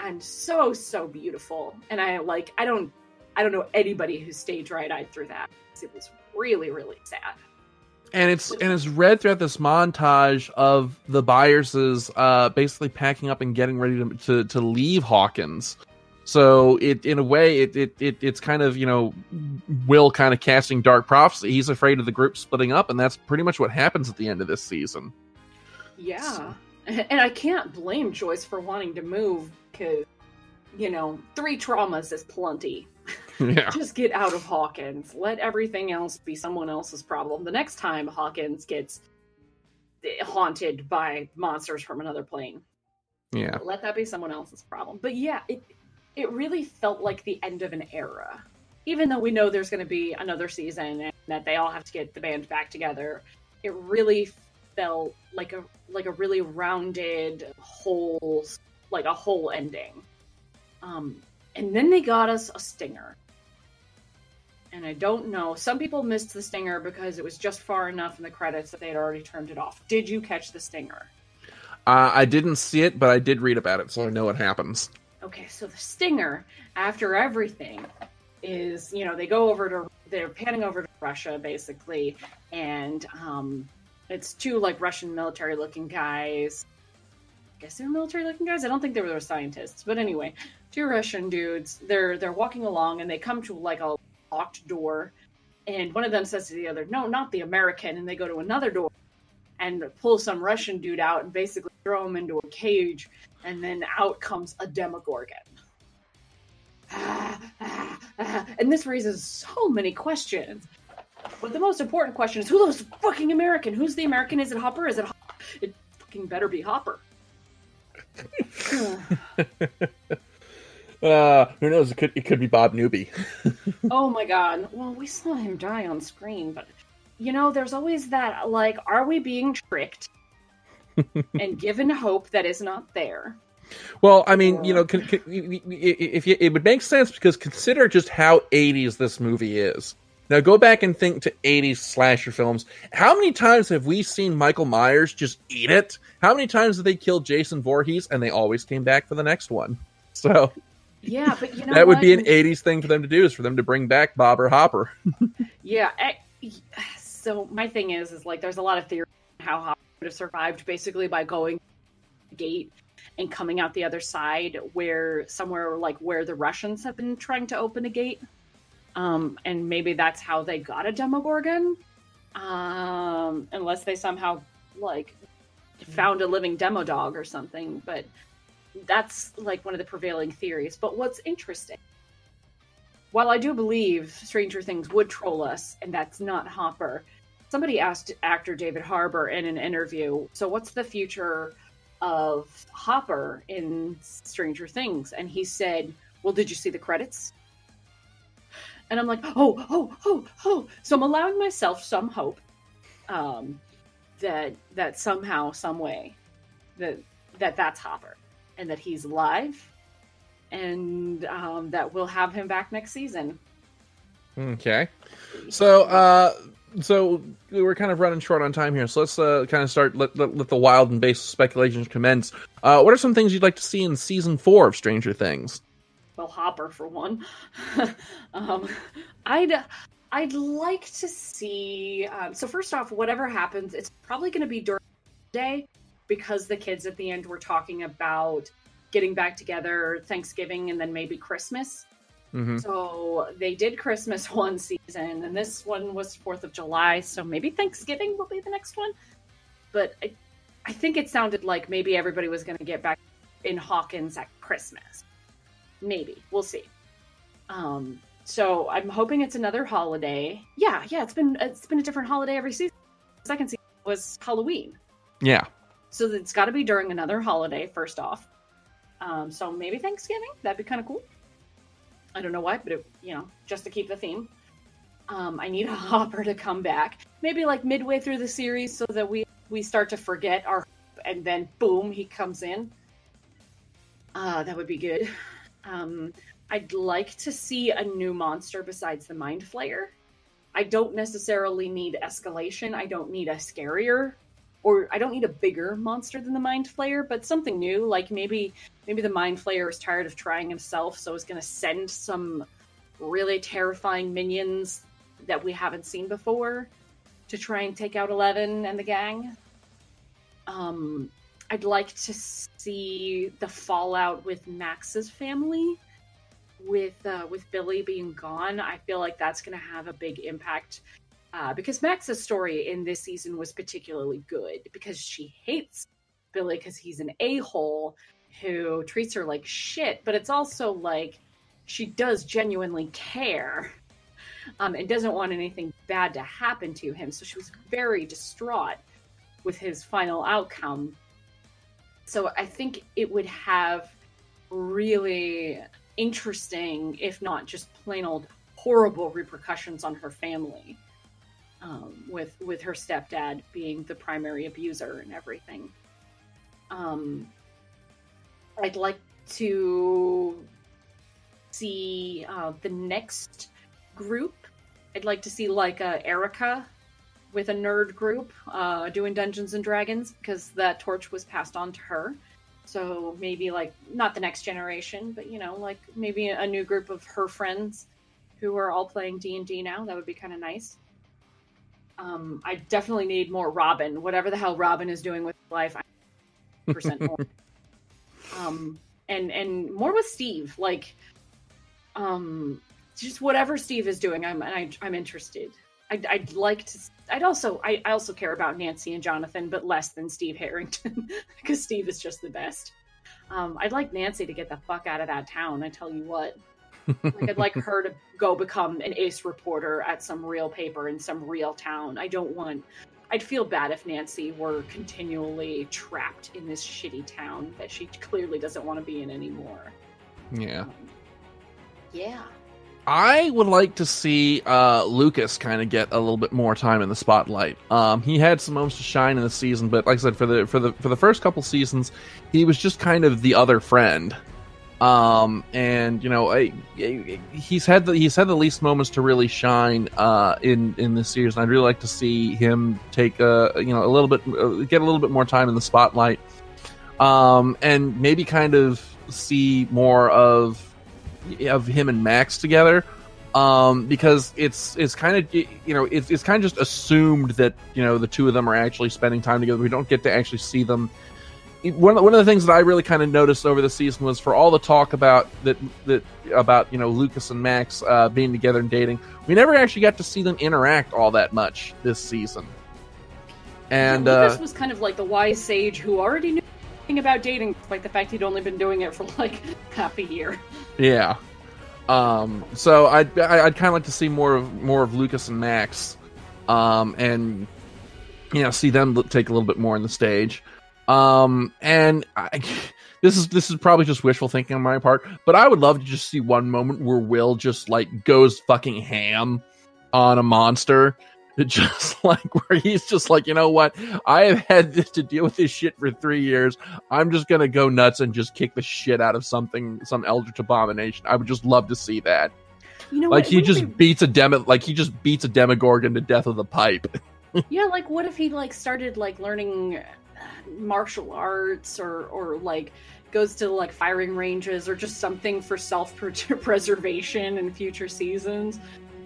and so so beautiful. And i like i don't i don't know anybody who stayed right eyed through that. It was really really sad and it's and it's read throughout this montage of the Byerses uh, basically packing up and getting ready to, to, to leave Hawkins. So it in a way it, it, it it's kind of you know Will kind of casting dark prophecy. He's afraid of the group splitting up, and that's pretty much what happens at the end of this season. Yeah, so. [LAUGHS] and I can't blame Joyce for wanting to move because you know three traumas is plenty. [LAUGHS] Yeah. Just get out of Hawkins. Let everything else be someone else's problem. The next time Hawkins gets haunted by monsters from another plane. Yeah. Let that be someone else's problem. But yeah, it it really felt like the end of an era. Even though we know there's going to be another season and that they all have to get the band back together, it really felt like a like a really rounded whole like a whole ending. Um and then they got us a stinger and I don't know. Some people missed the stinger because it was just far enough in the credits that they had already turned it off. Did you catch the stinger? Uh, I didn't see it, but I did read about it, so I know what happens. Okay, so the stinger, after everything, is you know they go over to they're panning over to Russia basically, and um, it's two like Russian military looking guys. I guess they're military looking guys. I don't think they were scientists, but anyway, two Russian dudes. They're they're walking along and they come to like a locked door, and one of them says to the other, "No, not the American," and they go to another door and pull some Russian dude out and basically throw him into a cage, and then out comes a Demogorgon. [SIGHS] and this raises so many questions. But the most important question is who's fucking American? Who's the American? Is it Hopper? Is it Hopper? It fucking better be Hopper. [LAUGHS] [LAUGHS] Uh, who knows? It could it could be Bob Newby. [LAUGHS] oh my god! Well, we saw him die on screen, but you know, there's always that like, are we being tricked [LAUGHS] and given hope that is not there? Well, I mean, you know, can, can, if you, it would make sense because consider just how 80s this movie is. Now go back and think to 80s slasher films. How many times have we seen Michael Myers just eat it? How many times did they kill Jason Voorhees and they always came back for the next one? So yeah, but you know that what? would be an '80s thing for them to do is for them to bring back Bob or Hopper. [LAUGHS] yeah. I, so my thing is, is like there's a lot of theory how Hopper would have survived basically by going gate and coming out the other side, where somewhere like where the Russians have been trying to open a gate. Um, and maybe that's how they got a Demogorgon. Um, unless they somehow like found a living demo dog or something. But that's like one of the prevailing theories. But what's interesting, while I do believe Stranger Things would troll us, and that's not Hopper, somebody asked actor David Harbour in an interview, so what's the future of Hopper in Stranger Things, and he said, "Well, did you see the credits?" And I'm like, "Oh, oh, oh, oh!" So I'm allowing myself some hope um, that that somehow, some way, that that that's Hopper, and that he's alive, and um, that we'll have him back next season. Okay. So, uh, so we're kind of running short on time here, so let's uh, kind of start. Let, let, let the wild and base speculations commence. Uh, what are some things you'd like to see in season four of Stranger Things? Well, Hopper for one. [LAUGHS] um, I'd I'd like to see. Um, so first off, whatever happens, it's probably going to be during the day because the kids at the end were talking about getting back together, Thanksgiving, and then maybe Christmas. Mm-hmm. So they did Christmas [LAUGHS] one season, and this one was Fourth of July. So maybe Thanksgiving will be the next one. But I, I think it sounded like maybe everybody was going to get back in Hawkins at Christmas. Maybe we'll see. Um, so I'm hoping it's another holiday. Yeah, yeah, it's been it's been a different holiday every season. Second season was Halloween, Yeah. So it's got to be during another holiday. First off, um, so maybe Thanksgiving. That'd be kind of cool. I don't know why, but it, you know, just to keep the theme. Um, I need a [LAUGHS] Hopper to come back, maybe like midway through the series, so that we we start to forget our, and then boom, he comes in. Uh, that would be good. Um, I'd like to see a new monster besides the Mind Flayer. I don't necessarily need escalation. I don't need a scarier or I don't need a bigger monster than the Mind Flayer, but something new. Like maybe maybe the Mind Flayer is tired of trying himself, so is going to send some really terrifying minions that we haven't seen before to try and take out Eleven and the gang. Um, I'd like to see the fallout with Max's family with uh, with Billy being gone, I feel like that's going to have a big impact uh, because Max's story in this season was particularly good because she hates Billy because he's an a hole who treats her like shit, but it's also like she does genuinely care um, and doesn't want anything bad to happen to him. So she was very distraught with his final outcome. So I think it would have really interesting, if not just plain old horrible repercussions on her family. Um, with with her stepdad being the primary abuser and everything. Um, I'd like to see uh, the next group. I'd like to see like uh, Erica with a nerd group uh, doing Dungeons and Dragons because that torch was passed on to her. So maybe like not the next generation, but you know, like maybe a new group of her friends who are all playing D and D now. That would be kind of nice. Um, I definitely need more Robin. Whatever the hell Robin is doing with life, percent more. [LAUGHS] um, and and more with Steve. Like, um, just whatever Steve is doing, I'm I, I'm interested. I'd, I'd like to. I'd also I, I also care about Nancy and Jonathan, but less than Steve Harrington [LAUGHS] because Steve is just the best. Um, I'd like Nancy to get the fuck out of that town. I tell you what. Like I'd like her to go become an ace reporter at some real paper in some real town. I don't want. I'd feel bad if Nancy were continually trapped in this shitty town that she clearly doesn't want to be in anymore. Yeah. Um, yeah. I would like to see uh, Lucas kind of get a little bit more time in the spotlight. Um, he had some moments to shine in the season, but like I said, for the for the for the first couple seasons, he was just kind of the other friend. Um, and you know, I, I- he's had the he's had the least moments to really shine uh, in in this series, and I'd really like to see him take a you know a little bit uh, get a little bit more time in the spotlight, um, and maybe kind of see more of of him and Max together. Um, because it's it's kind of you know it's it's kind of just assumed that you know the two of them are actually spending time together. We don't get to actually see them. One of the, one of the things that I really kind of noticed over the season was for all the talk about that that about you know Lucas and Max uh, being together and dating, we never actually got to see them interact all that much this season. And Yeah, uh, Lucas was kind of like the wise sage who already knew about dating, despite the fact he'd only been doing it for [LAUGHS] like half a year. Yeah. Um, so I'd I- I'd kind of like to see more of more of Lucas and Max, um, and you know see them take a little bit more in the stage. Um, and I, [LAUGHS] this is this is probably just wishful thinking on my part, but I would love to just see one moment where Will just like goes fucking ham on a monster. [LAUGHS] Just like where he's just like, you know what? I have had this [LAUGHS] to deal with this shit for three years. I'm just gonna go nuts and just kick the shit out of something, some eldritch abomination. I would just love to see that. You know, Like what? he just it beats a demo, like he just beats a demogorgon to death with a pipe. yeah, like what if he like started like learning martial arts or or like goes to like firing ranges or just something for self preservation in future seasons,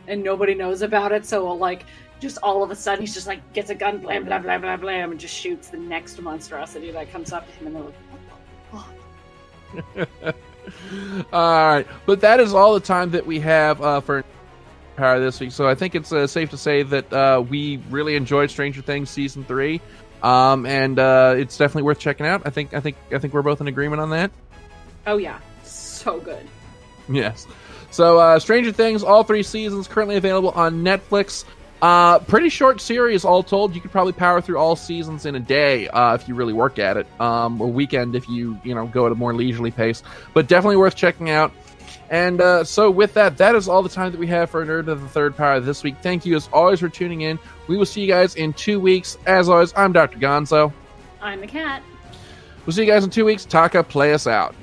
and nobody knows about it. So like. Just all of a sudden, he's just like gets a gun, blam, blam, blam, blam, blam, and just shoots the next monstrosity that comes up to him, and they're like, "What the fuck?" [LAUGHS] all right, but that is all the time that we have uh, for Power this week. So I think it's uh, safe to say that uh, we really enjoyed Stranger Things season three, um, and uh, it's definitely worth checking out. I think I think I think we're both in agreement on that. Oh yeah, so good. Yes. So uh, Stranger Things, all three seasons currently available on Netflix. Uh, pretty short series, all told. You could probably power through all seasons in a day uh, if you really work at it. Um, a weekend if you you know go at a more leisurely pace. But definitely worth checking out. And uh, so with that, that is all the time that we have for Nerd to the Third Power this week. Thank you as always for tuning in. We will see you guys in two weeks. As always, I'm Dr. Gonzo. I'm the cat. We'll see you guys in two weeks. Taka, play us out.